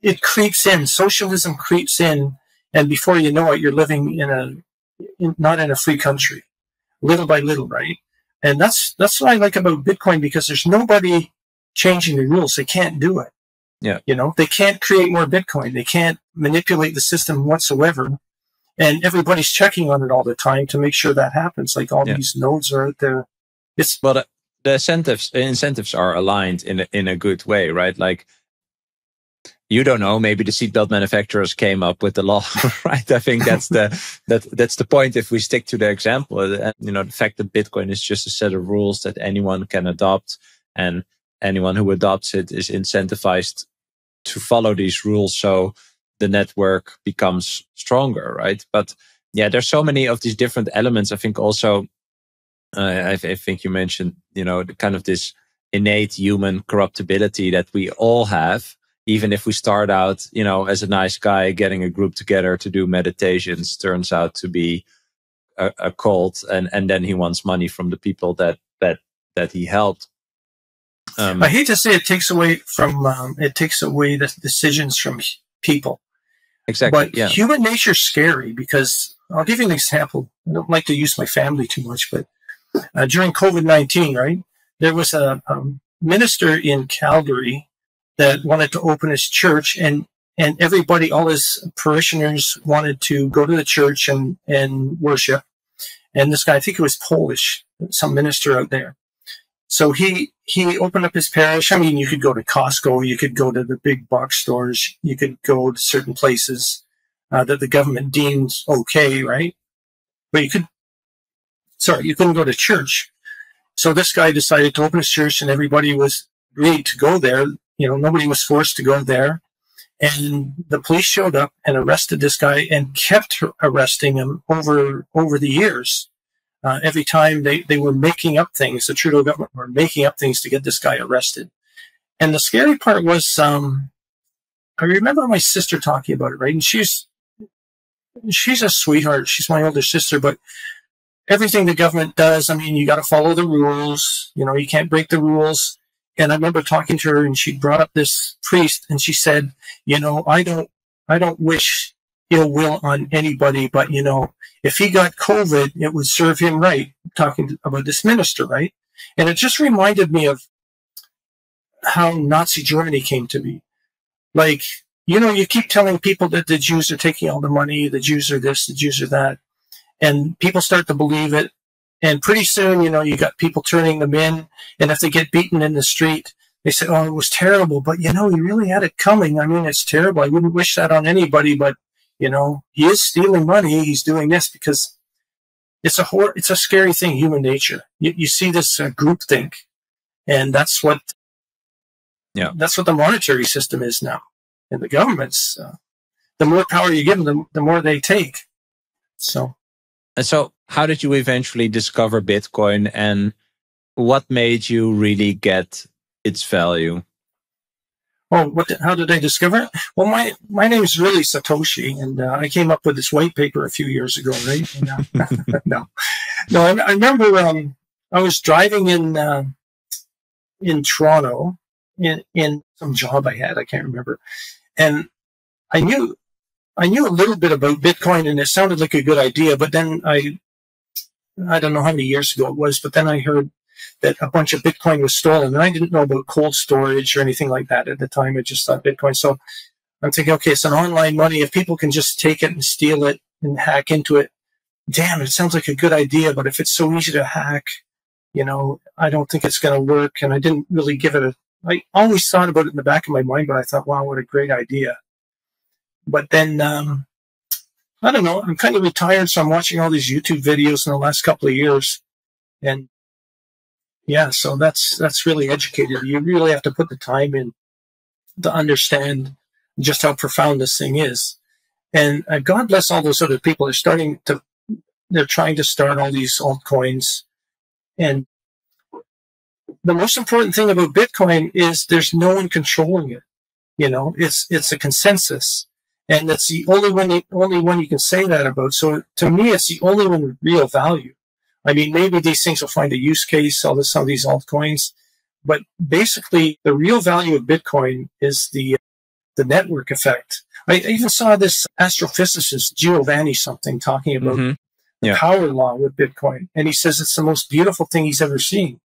it creeps in. Socialism creeps in, and before you know it, you're living in a in, not in a free country, little by little, right? And that's that's what I like about Bitcoin because there's nobody changing the rules. They can't do it. Yeah. You know, they can't create more Bitcoin. They can't manipulate the system whatsoever. And everybody's checking on it all the time to make sure that happens. Like all Yeah. these nodes are out there. It's Well, the, uh, the incentives incentives are aligned in a, in a good way, right? Like you don't know, maybe the seatbelt manufacturers came up with the law, [LAUGHS] right? I think that's the that that's the point. If we stick to the example, and you know, the fact that Bitcoin is just a set of rules that anyone can adopt, and anyone who adopts it is incentivized to follow these rules, so the network becomes stronger, right? But yeah, there's so many of these different elements. I think also uh, I, I think you mentioned, you know, the kind of this innate human corruptibility that we all have, even if we start out, you know, as a nice guy getting a group together to do meditations, turns out to be a, a cult, and and then he wants money from the people that that that he helped. Um, I hate to say it takes away from um, it takes away the decisions from people. exactly. But yeah. human nature's scary because I'll give you an example. I don't like to use my family too much, but uh, during COVID 19, right, there was a um, minister in Calgary that wanted to open his church and and everybody, all his parishioners wanted to go to the church and, and worship. And this guy, I think it was Polish, some minister out there. So he, he opened up his parish. I mean, you could go to Costco, you could go to the big box stores, you could go to certain places uh, that the government deems okay, right? But you could, sorry, you couldn't go to church. So this guy decided to open his church and everybody was agreed to go there. You know, nobody was forced to go there. And the police showed up and arrested this guy and kept arresting him over, over the years. Uh, every time they, they were making up things, the Trudeau government were making up things to get this guy arrested. And the scary part was, um, I remember my sister talking about it, right? And she's, she's a sweetheart. She's my older sister, but everything the government does, I mean, you got to follow the rules. You know, you can't break the rules. And I remember talking to her and she brought up this priest and she said, you know, I don't, I don't wish ill will on anybody, but you know, if he got COVID, it would serve him right. Talking about this minister, right? And it just reminded me of how Nazi Germany came to be. Like, you know, you keep telling people that the Jews are taking all the money, the Jews are this, the Jews are that, and people start to believe it. And pretty soon, you know, you got people turning them in. And if they get beaten in the street, they say, Oh, it was terrible. But, you know, he really had it coming. I mean, it's terrible. I wouldn't wish that on anybody, but, you know, he is stealing money. He's doing this because it's a hor- it's a scary thing, human nature. You, you see this uh, group think, and that's what, Yeah. that's what the monetary system is now. And the governments, uh, the more power you give them, the, the more they take. So, And so, how did you eventually discover Bitcoin, and what made you really get its value? Oh, what? The, how did I discover it? Well, my my name is really Satoshi, and uh, I came up with this white paper a few years ago, right? And, uh, [LAUGHS] no, no, I, I remember um, I was driving in uh, in Toronto in in some job I had, I can't remember, and I knew I knew a little bit about Bitcoin, and it sounded like a good idea. But then I I don't know how many years ago it was, but then I heard that a bunch of Bitcoin was stolen. And I didn't know about cold storage or anything like that at the time. I just thought Bitcoin. So I'm thinking, okay, it's an online money. If people can just take it and steal it and hack into it, damn, it sounds like a good idea. But if it's so easy to hack, you know, I don't think it's going to work. And I didn't really give it a, I always thought about it in the back of my mind, but I thought, wow, what a great idea. But then, um, I don't know. I'm kind of retired, so I'm watching all these YouTube videos in the last couple of years, and yeah, so that's that's really educated. You really have to put the time in to understand just how profound this thing is. And uh, God bless all those other people. They're starting to, they're trying to start all these altcoins. And the most important thing about Bitcoin is there's no one controlling it. You know, it's, it's a consensus. And it's the only one, only one you can say that about. So to me, it's the only one with real value. I mean, maybe these things will find a use case, all this, some of these altcoins, but basically the real value of Bitcoin is the, the network effect. I even saw this astrophysicist, Giovanni something, talking about mm-hmm. yeah. the power law with Bitcoin. And he says it's the most beautiful thing he's ever seen.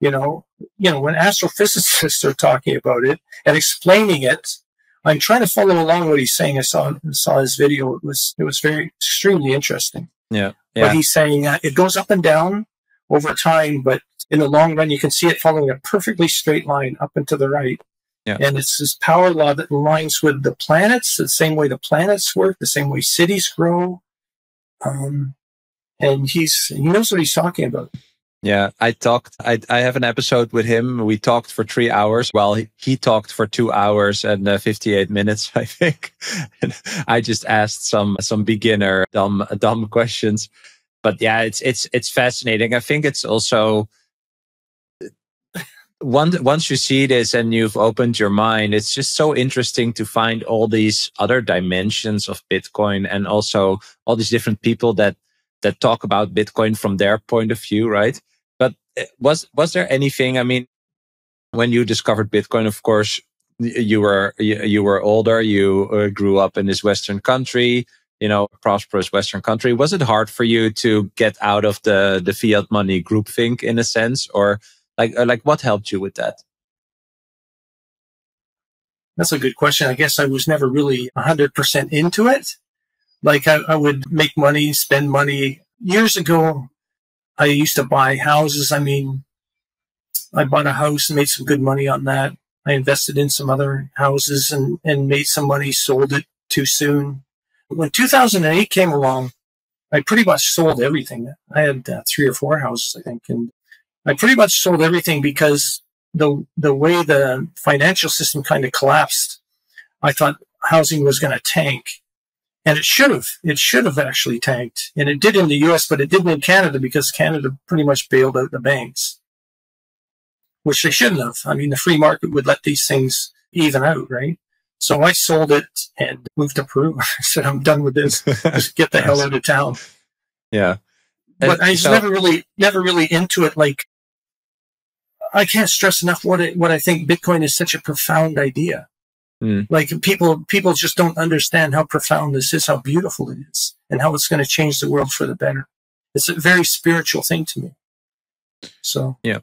You know, you know, when astrophysicists are talking about it and explaining it, I'm trying to follow along what he's saying. I saw saw his video. It was it was very extremely interesting. Yeah. yeah. But he's saying uh, it goes up and down over time, but in the long run, you can see it following a perfectly straight line up and to the right. Yeah. And it's this power law that aligns with the planets, the same way the planets work, the same way cities grow. Um, and he's he knows what he's talking about. Yeah, I talked. I I have an episode with him. We talked for three hours, while he, he talked for two hours and uh, fifty eight minutes, [LAUGHS] I think. and I just asked some some beginner dumb dumb questions, but yeah, it's it's it's fascinating. I think it's also once once you see this and you've opened your mind, it's just so interesting to find all these other dimensions of Bitcoin and also all these different people that that talk about Bitcoin from their point of view, right? Was was there anything? I mean, when you discovered Bitcoin, of course, you were you, you were older. You uh, grew up in this Western country, you know, prosperous Western country. Was it hard for you to get out of the the fiat money groupthink in a sense, or like, uh, like what helped you with that? That's a good question. I guess I was never really 100% into it. Like I, I would make money, spend money. Years ago, I used to buy houses. I mean, I bought a house and made some good money on that. I invested in some other houses and, and made some money, sold it too soon. When 2008 came along, I pretty much sold everything. I had uh, three or four houses, I think, and I pretty much sold everything because the the way the financial system kind of collapsed, I thought housing was going to tank, and it should have. It should have actually tanked, and it did in the U.S., but it didn't in Canada because Canada pretty much bailed out the banks, which they shouldn't have. I mean, the free market would let these things even out, right? So I sold it and moved to Peru. [LAUGHS] I said, I'm done with this. [LAUGHS] Just get the hell out of town. Yeah. But I was so, never really, never really into it like I can't stress enough what it, what I think Bitcoin is such a profound idea. Mm. Like people, people just don't understand how profound this is, how beautiful it is, and how it's going to change the world for the better. It's a very spiritual thing to me. So yeah,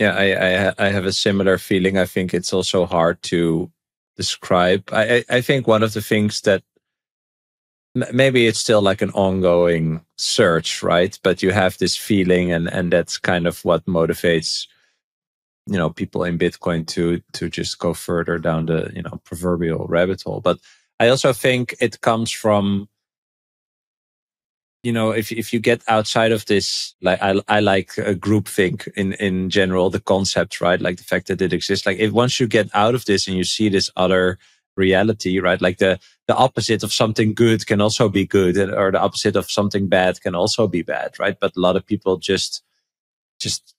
yeah, I I, I have a similar feeling. I think it's also hard to describe. I I think one of the things that maybe it's still like an ongoing search right but you have this feeling and and that's kind of what motivates you know people in bitcoin to to just go further down the you know proverbial rabbit hole but i also think it comes from you know if if you get outside of this like i i like uh, a group think in in general the concept right like the fact that it exists like if once you get out of this and you see this other reality, right? Like the, the opposite of something good can also be good or the opposite of something bad can also be bad, right? But a lot of people just, just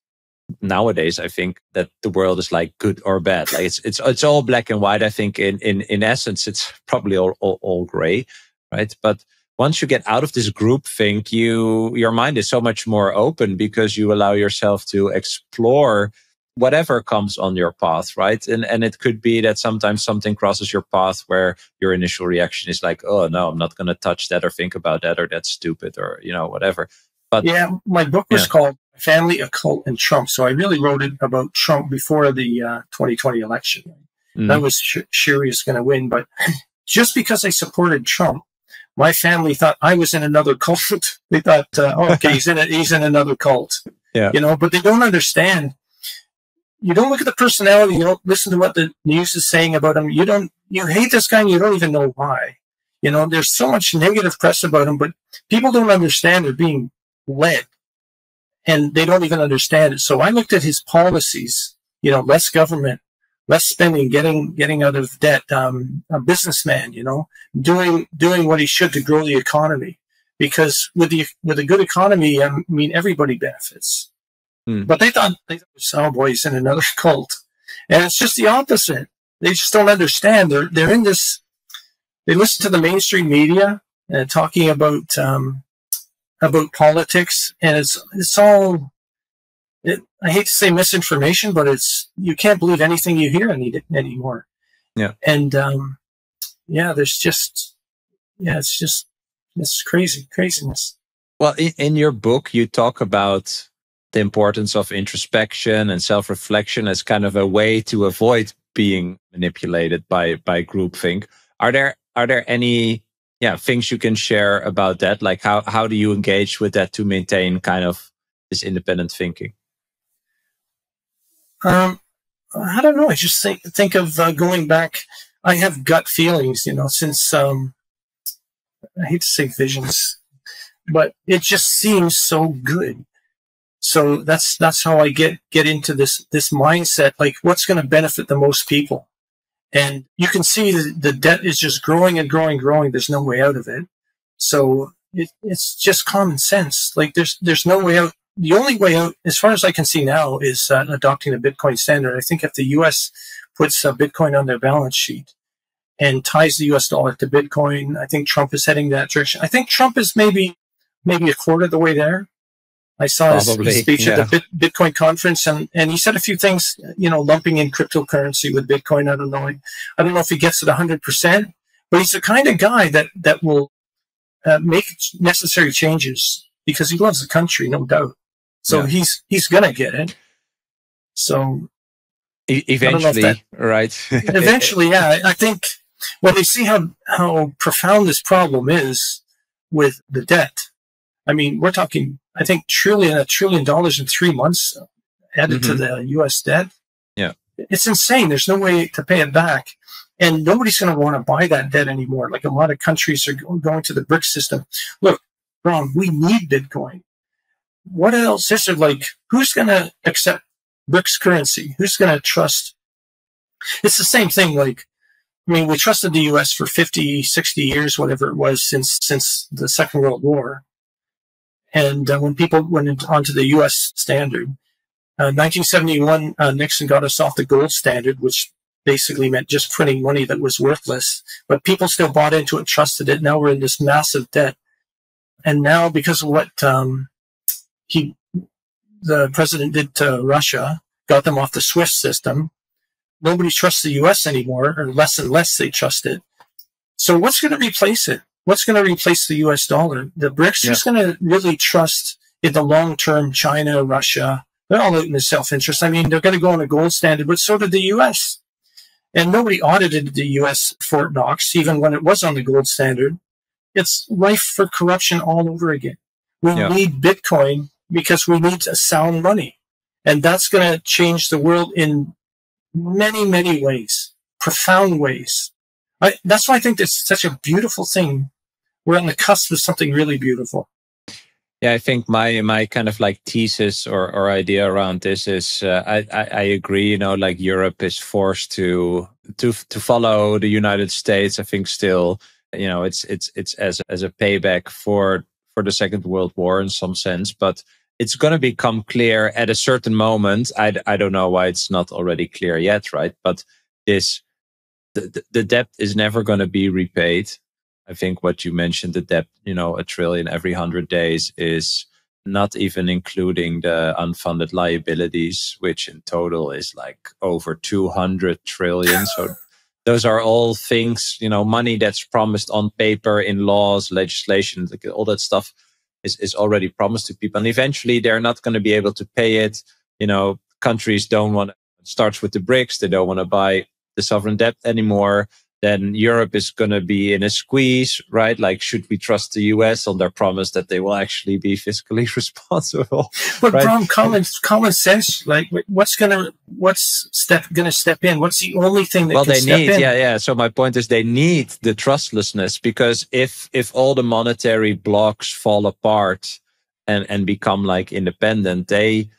nowadays, I think that the world is like good or bad. Like it's, it's, it's all black and white. I think in, in, in essence, it's probably all, all, all gray, right? But once you get out of this group think, you, your mind is so much more open because you allow yourself to explore whatever comes on your path, right? And and it could be that sometimes something crosses your path where your initial reaction is like, oh no, I'm not going to touch that or think about that or that's stupid or you know whatever. But yeah, my book was yeah. called Family, Occult, and Trump. So I really wrote it about Trump before the uh, 2020 election. Mm-hmm. I was sh- sure he was going to win, but [CLEARS THROAT] just because I supported Trump, my family thought I was in another [LAUGHS] cult. they thought, uh, oh, okay, he's in a, he's in another cult. Yeah, you know, but they don't understand you don't look at the personality. You don't listen to what the news is saying about him. You don't, you hate this guy and you don't even know why. You know, there's so much negative press about him, but people don't understand they're being led and they don't even understand it. So I looked at his policies, you know, less government, less spending, getting, getting out of debt, um, a businessman, you know, doing, doing what he should to grow the economy. Because with the, with a good economy, I mean, everybody benefits. Hmm. But they thought they were cowboys in another [LAUGHS] cult. And it's just the opposite. They just don't understand. They're, they're in this, they listen to the mainstream media and talking about, um, about politics, and it's it's all. It, I hate to say misinformation, but it's you can't believe anything you hear any, anymore. Yeah, and um, yeah, there's just yeah, it's just it's crazy craziness. Well, in, in your book, you talk about the importance of introspection and self-reflection as kind of a way to avoid being manipulated by by groupthink. Are there are there any yeah things you can share about that? Like how how do you engage with that to maintain kind of this independent thinking? Um i don't know. I just think think of uh, going back. I have gut feelings you know since um i hate to say visions but it just seems so good. So that's that's how i get get into this this mindset like what's going to benefit the most people and you can see the debt is just growing and growing, growing. There's no way out of it. So it, it's just common sense. Like there's, there's no way out. The only way out, as far as I can see now, is uh, adopting a Bitcoin standard. I think if the U.S. puts uh, Bitcoin on their balance sheet and ties the U.S. dollar to Bitcoin, I think Trump is heading that direction. I think Trump is maybe maybe a quarter of the way there. I saw his, his, speech yeah. at the Bit, Bitcoin conference, and, and he said a few things, you know, lumping in cryptocurrency with Bitcoin. I don't know. I don't know if he gets it 100%, but he's the kind of guy that, that will uh, make necessary changes because he loves the country, no doubt. So yeah. he's he's gonna get it. So e- eventually, that, right? [LAUGHS] eventually, yeah. I think when they see how how profound this problem is with the debt, I mean, we're talking I think trillion a trillion dollars in three months added mm-hmm. to the U.S. debt. Yeah, it's insane. There's no way to pay it back, and nobody's going to want to buy that debt anymore. Like a lot of countries are going to the BRIC system. Look, Ron, we need Bitcoin. What else is there? Like, who's going to accept BRICS currency? Who's going to trust? It's the same thing. Like, I mean, we trusted the U.S. for 50, 60 years, whatever it was, since since the Second World War and uh, when people went onto the U.S. standard, uh, 1971, uh, Nixon got us off the gold standard, which basically meant just printing money that was worthless. But people still bought into it, trusted it. Now we're in this massive debt, and now because of what um, he, the president did to Russia, got them off the SWIFT system. Nobody trusts the U.S. anymore, or less and less they trust it. So what's going to replace it? What's going to replace the US dollar? The BRICS yeah. just going to really trust in the long term China, Russia. They're all out in the self interest. I mean, they're going to go on a gold standard, but so did the US. And nobody audited the US Fort Knox, even when it was on the gold standard. It's rife for corruption all over again. We yeah. need Bitcoin because we need a sound money. And that's going to change the world in many, many ways, profound ways. I, that's why I think it's such a beautiful thing. We're on the cusp of something really beautiful. Yeah, I think my my kind of like thesis or, or idea around this is uh, I, I, I agree. You know, like Europe is forced to to to follow the United States. I think still, you know, it's it's it's as as a payback for for the Second World War in some sense, but it's going to become clear at a certain moment. I I don't know why it's not already clear yet, right? But this the, the debt is never going to be repaid. I think what you mentioned, the debt, you know, a trillion every hundred days is not even including the unfunded liabilities, which in total is like over 200 trillion. so [LAUGHS] those are all things, you know, money that's promised on paper in laws, legislation, like all that stuff is, is already promised to people. And eventually they're not going to be able to pay it. You know, countries don't want, it starts with the BRICS. They don't want to buy the sovereign debt anymore. then Europe is going to be in a squeeze, right? Like, should we trust the US on their promise that they will actually be fiscally [LAUGHS] responsible? But right? from common common sense, like what's gonna what's step gonna step in? What's the only thing that well can they step need in? yeah yeah so my point is they need the trustlessness because if if all the monetary blocks fall apart and and become like independent they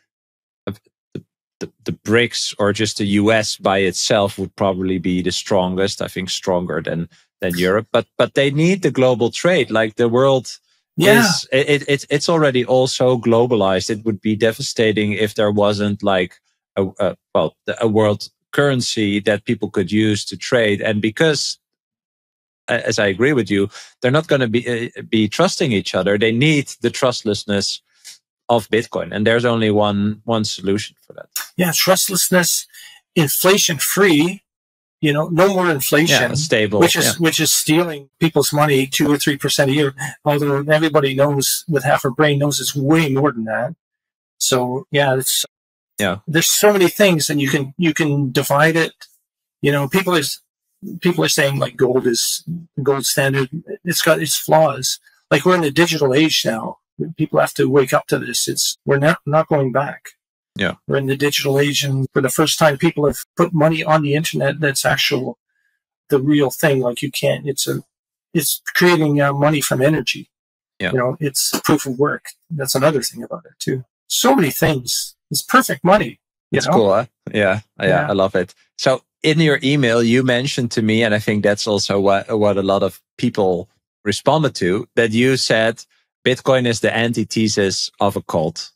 the, the, BRICS or just the US by itself would probably be the strongest I think stronger than than Europe. But but they need the global trade. Like the world Yeah. is it, it it's already also globalized. It would be devastating if there wasn't like a, a well a world currency that people could use to trade. And because as i agree with you they're not going to be uh, be trusting each other they need the trustlessness of bitcoin and there's only one one solution for that yeah, trustlessness, inflation free, you know, no more inflation. yeah stable which is yeah. which is stealing people's money two or three percent a year. Although everybody knows with half a brain knows it's way more than that. So yeah, it's Yeah. There's so many things, and you can you can divide it. You know, people is people are saying like gold is the gold standard. It's got its flaws. Like we're in the digital age now. People have to wake up to this. It's we're not not going back. Yeah. We're in the digital age, and for the first time, people have put money on the internet that's actual, the real thing. Like you can't. It's a, it's creating uh, money from energy. Yeah. You know, it's proof of work. That's another thing about it too. So many things. It's perfect money. It's know? cool, huh? Yeah, yeah, Yeah. I love it. So in your email, you mentioned to me, and I think that's also what what a lot of people responded to, that you said Bitcoin is the antithesis of a cult.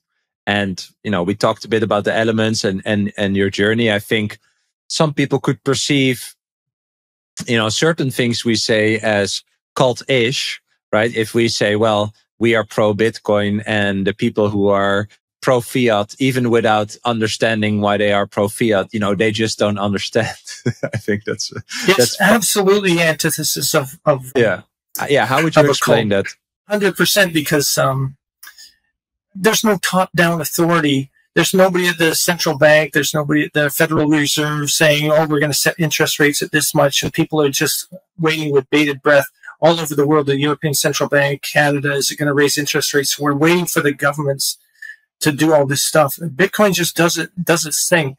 And you know, we talked a bit about the elements and and and your journey. I think some people could perceive, you know, certain things we say as cult-ish, right? If we say, well, we are pro Bitcoin and the people who are pro fiat, even without understanding why they are pro fiat, you know, they just don't understand. [LAUGHS] I think that's, It's that's absolutely antithesis of of yeah. Uh, Yeah. How would you explain that? Hundred percent because um, there's no top down authority. There's nobody at the central bank. There's nobody at the Federal Reserve saying, "Oh, we're going to set interest rates at this much," and people are just waiting with bated breath all over the world. The European Central Bank, Canada, is it going to raise interest rates? We're waiting for the governments to do all this stuff. Bitcoin just does it does its thing.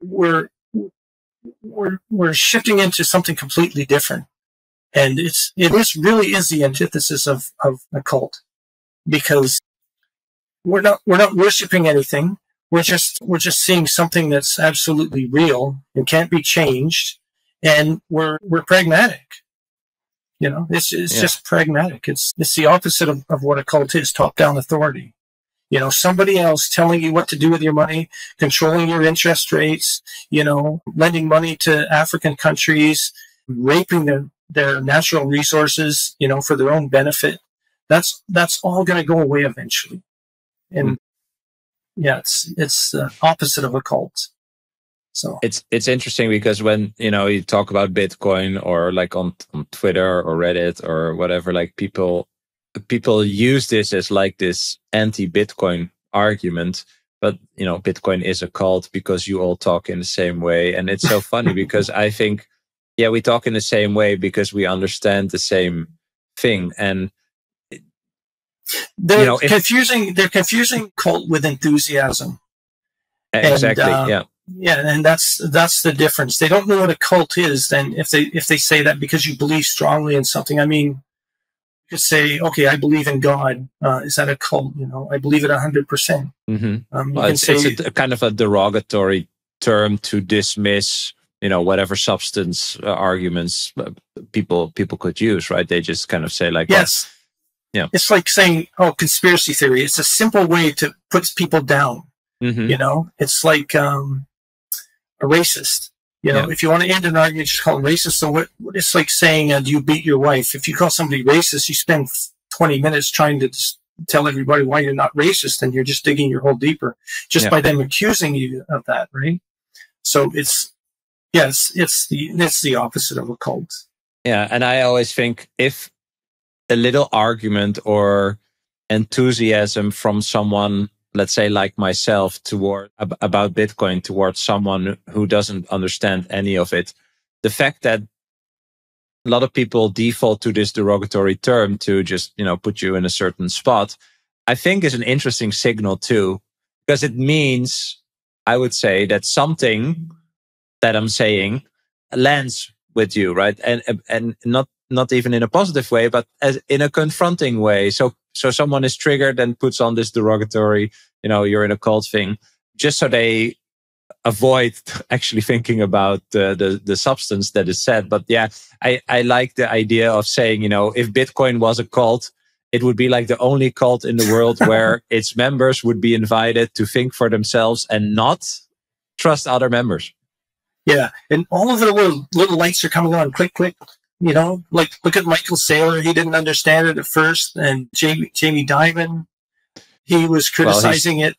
We're we're we're shifting into something completely different and it's it is really is the antithesis of of a cult because we're not we're not worshiping anything. We're just we're just seeing something that's absolutely real and can't be changed. And we're we're pragmatic. You know it's it's Yeah. just pragmatic. It's it's the opposite of, of what a cult is top down authority. You know somebody else telling you what to do with your money controlling your interest rates you know lending money to african countries raping their their natural resources, you know, for their own benefit. That's that's all going to go away eventually. And hmm. yeah, it's it's the opposite of a cult. So It's, it's interesting because when, you know, you talk about Bitcoin or like on, on Twitter or Reddit or whatever, like people, people use this as like this anti-Bitcoin argument. But, you know, Bitcoin is a cult because you all talk in the same way. And it's so funny [LAUGHS] because I think, yeah, we talk in the same way because we understand the same thing. And they're you know, if- confusing. They're confusing cult with enthusiasm. exactly, uh, yeah. Yeah, and that's that's the difference. They don't know what a cult is. Then if they if they say that because you believe strongly in something, I mean, you could say, okay, I believe in God. Uh, is that a cult? You know, I believe it hundred percent. hmm Um, Well, it's, say, it's a kind of a derogatory term to dismiss, you know, whatever substance uh, arguments uh, people people could use, right? They just kind of say like, well, Yes. Yeah. It's like saying, oh, conspiracy theory. It's a simple way to put people down. mhm, You know, it's like um, a racist. You know, Yeah. if you want to end an argument, just call them racist. So what, what it's like saying, uh, do you beat your wife? If you call somebody racist, you spend 20 minutes trying to just tell everybody why you're not racist and you're just digging your hole deeper just Yeah. by them accusing you of that, right? So it's, yes, it's the, it's the opposite of a cult. yeah. And I always think if a little argument or enthusiasm from someone, let's say like myself, toward ab- about Bitcoin towards someone who doesn't understand any of it, the fact that a lot of people default to this derogatory term to just, you know, put you in a certain spot, I think is an interesting signal too, because it means, I would say that something that I'm saying lands with you, right? And, and not, not even in a positive way, but as in a confronting way. So, so someone is triggered and puts on this derogatory, you know, you're in a cult thing just so they avoid [LAUGHS] actually thinking about the, the, the substance that is said. But yeah, I, I like the idea of saying, you know, if Bitcoin was a cult, it would be like the only cult in the world [LAUGHS] where its members would be invited to think for themselves and not trust other members. Yeah. And all of the little, little lights are coming on. Click, click. You know, like look at Michael Saylor. He didn't understand it at first. And Jamie, Jamie Dimon, he was criticizing well, it.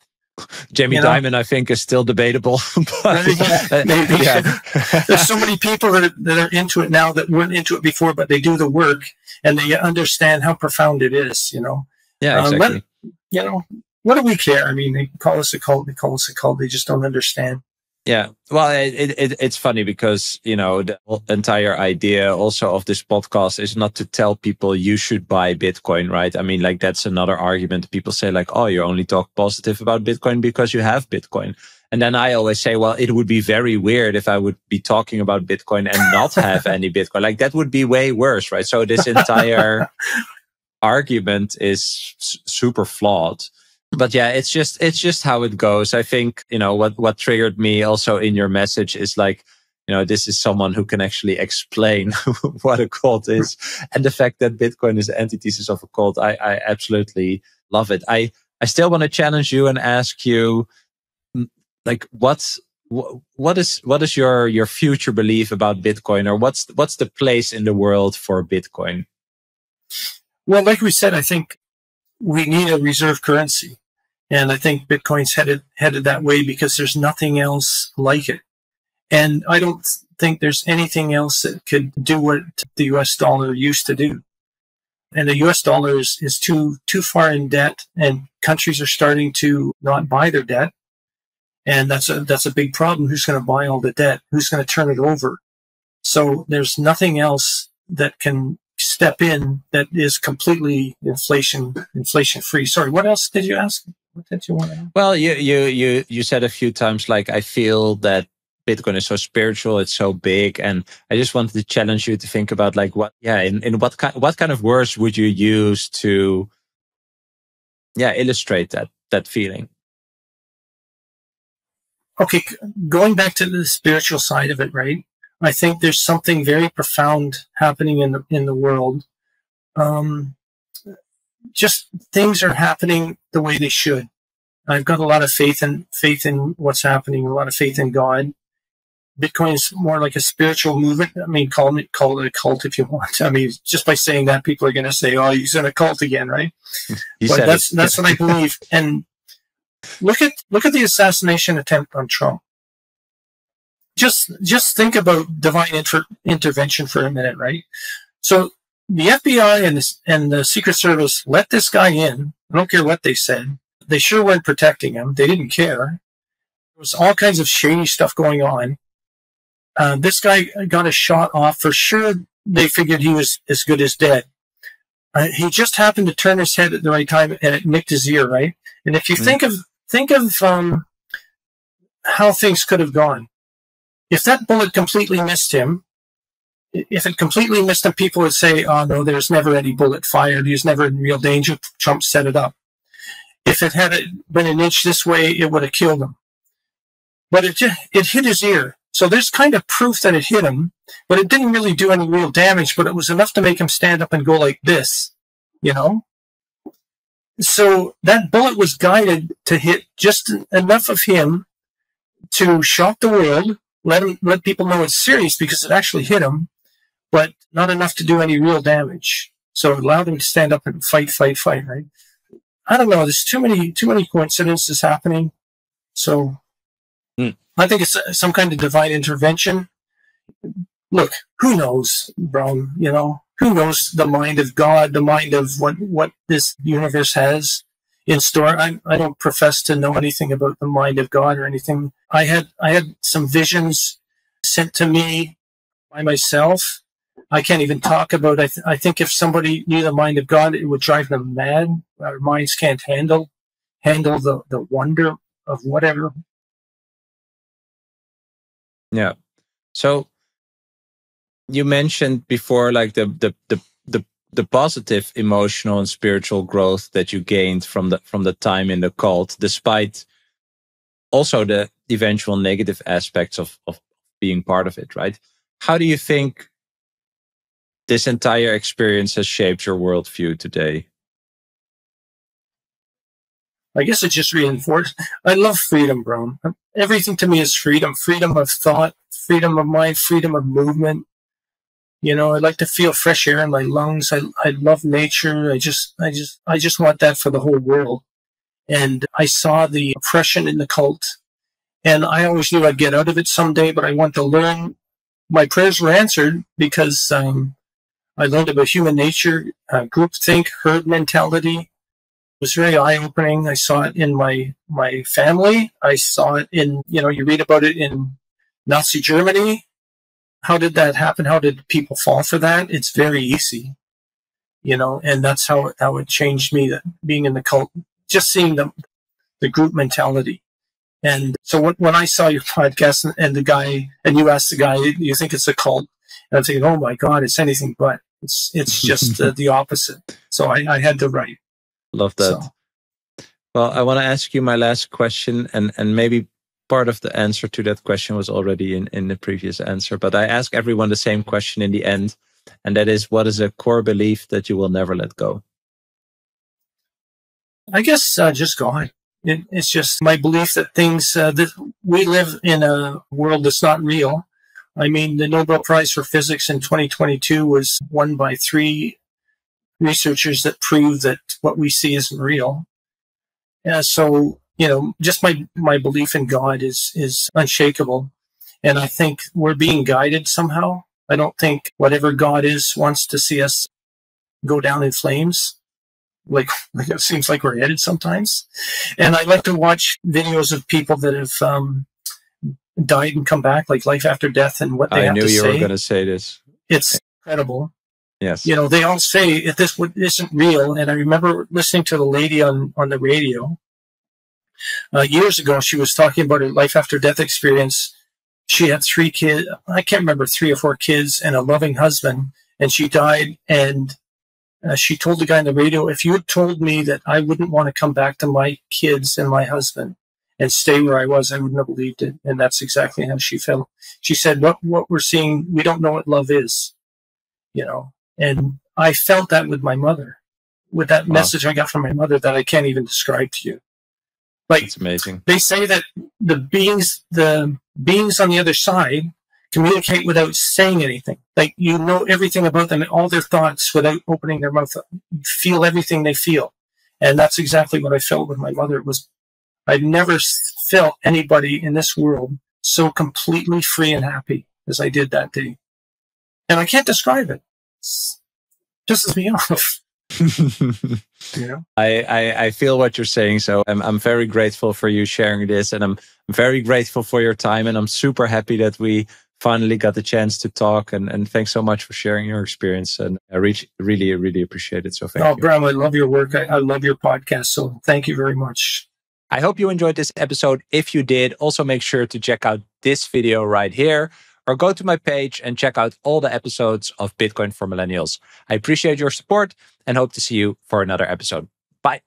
Jamie you know? Dimon, I think, is still debatable. [LAUGHS] but, [LAUGHS] Maybe. [LAUGHS] Yeah. There's so many people that are, that are into it now that weren't into it before, but they do the work and they understand how profound it is. You know. Yeah, um, exactly. Um, you know, what do we care? I mean, they call us a cult. They call us a cult. They just don't understand. Yeah. Well, it, it, it's funny because, you know, the entire idea also of this podcast is not to tell people you should buy Bitcoin, right? I mean, like that's another argument. People say like, oh, you only talk positive about Bitcoin because you have Bitcoin. And then I always say, well, it would be very weird if I would be talking about Bitcoin and not [LAUGHS] have any Bitcoin. Like that would be way worse, right? So this entire [LAUGHS] argument is super flawed but yeah, it's just it's just how it goes. I think you know what what triggered me also in your message is like you know this is someone who can actually explain [LAUGHS] what a cult is, and the fact that Bitcoin is the antithesis of a cult. I, I absolutely love it. I I still want to challenge you and ask you mm, like what's what is what is your your future belief about Bitcoin, or what's what's the place in the world for Bitcoin? Well, like we said, I think we need a reserve currency. And I think Bitcoin's headed, headed that way because there's nothing else like it. And I don't think there's anything else that could do what the US dollar used to do. And the US dollar is, is too, too far in debt and countries are starting to not buy their debt. And that's a, that's a big problem. Who's going to buy all the debt? Who's going to turn it over? So there's nothing else that can step in that is completely inflation inflation free. Sorry, what else did you ask? What did you want to? Well, you you you you said a few times like I feel that Bitcoin is so spiritual, it's so big, and I just wanted to challenge you to think about like what yeah in, in what kind what kind of words would you use to yeah illustrate that that feeling. Okay, going back to the spiritual side of it, right? I think there's something very profound happening in the in the world. Um, just things are happening the way they should. I've got a lot of faith in faith in what's happening, a lot of faith in God. Bitcoin is more like a spiritual movement. I mean, call it call it a cult if you want. [LAUGHS] I mean, just by saying that, people are going to say, "Oh, he's in a cult again," right? [LAUGHS] You but that's it. that's what I believe. [LAUGHS] And look at look at the assassination attempt on Trump just just think about divine inter- intervention for a minute, right? So the FBI and the, and the Secret Service let this guy in. I don't care what they said. They sure weren't protecting him. They didn't care. There was all kinds of shady stuff going on. Uh, this guy got a shot off for sure. They figured he was as good as dead. Uh, he just happened to turn his head at the right time and it nicked his ear, right? And if you mm-hmm. think of think of um, how things could have gone, if that bullet completely missed him, if it completely missed him, people would say, oh no, there's never any bullet fired. He was never in real danger. Trump set it up. If it had been an inch this way, it would have killed him. But it, it hit his ear. So there's kind of proof that it hit him, but it didn't really do any real damage, but it was enough to make him stand up and go like this, you know? So that bullet was guided to hit just enough of him to shock the world let let people know it's serious because it actually hit him, but not enough to do any real damage. So allow them to stand up and fight, fight, fight, right? I don't know. There's too many, too many coincidences happening. So hmm. I think it's some kind of divine intervention. Look, who knows, Bram? You know, who knows the mind of God, the mind of what, what this universe has in store. I, I don't profess to know anything about the mind of God or anything. I had I had some visions sent to me by myself I can't even talk about. I, th- I think if somebody knew the mind of God, it would drive them mad. Our minds can't handle handle the the wonder of whatever. Yeah. So you mentioned before, like the the the the the positive emotional and spiritual growth that you gained from the from the time in the cult, despite also the eventual negative aspects of of being part of it, right? How do you think this entire experience has shaped your worldview today? I guess it just reinforced. I love freedom, bro. Everything to me is freedom. Freedom of thought, freedom of mind, freedom of movement. You know, I like to feel fresh air in my lungs. I, I love nature. I just, I just, I just want that for the whole world. And I saw the oppression in the cult and I always knew I'd get out of it someday, but I want to learn. My prayers were answered because, um, I learned about human nature, uh, groupthink, herd mentality. It was very eye opening. I saw it in my, my family. I saw it in, you know, you read about it in Nazi Germany. How did that happen? How did people fall for that? It's very easy, you know, and that's how, how it changed me that being in the cult, just seeing the, the group mentality. And so when, when I saw your podcast and, and the guy, and you asked the guy, you think it's a cult? And I'm thinking, oh my God, it's anything but. It's it's [LAUGHS] just uh, the opposite. So I, I had to write. Love that. So. Well, I want to ask you my last question, and and maybe part of the answer to that question was already in in the previous answer. But I ask everyone the same question in the end, and that is, what is a core belief that you will never let go? I guess uh, just God. It, it's just my belief that things uh, that we live in a world that's not real, I mean, the Nobel Prize for Physics in 2022 was won by three researchers that prove that what we see isn't real. Yeah, so, you know, just my, my belief in God is, is unshakable. And I think we're being guided somehow. I don't think whatever God is wants to see us go down in flames. Like, like [LAUGHS] it seems like we're headed sometimes. And I like to watch videos of people that have, um, died and come back, like life after death, and what they I have knew to you say. were going to say this. It's incredible. Yes. You know, they all say if this isn't real, and I remember listening to the lady on on the radio uh, years ago. She was talking about her life after death experience. She had three kids. I can't remember three or four kids and a loving husband, and she died. And uh, she told the guy on the radio, "If you had told me that I wouldn't want to come back to my kids and my husband, and stay where I was, I wouldn't have believed it. And that's exactly how she felt. She said, what, what we're seeing, we don't know what love is, you know, and I felt that with my mother, with that wow. message I got from my mother that I can't even describe to you. Like, it's amazing. They say that the beings, the beings on the other side communicate without saying anything. Like you know everything about them and all their thoughts without opening their mouth. You feel everything they feel. And that's exactly what I felt with my mother. It was I've never felt anybody in this world so completely free and happy as I did that day. And I can't describe it. It's pisses me [LAUGHS] off. [LAUGHS] you know? I, I, I feel what you're saying. So I'm, I'm very grateful for you sharing this and I'm very grateful for your time. And I'm super happy that we finally got the chance to talk and, and thanks so much for sharing your experience and i reach, really really appreciate it so thank oh, you Oh, Bram, i love your work I, I love your podcast so thank you very much I hope you enjoyed this episode. If you did, also make sure to check out this video right here or go to my page and check out all the episodes of Bitcoin for Millennials. I appreciate your support and hope to see you for another episode. Bye.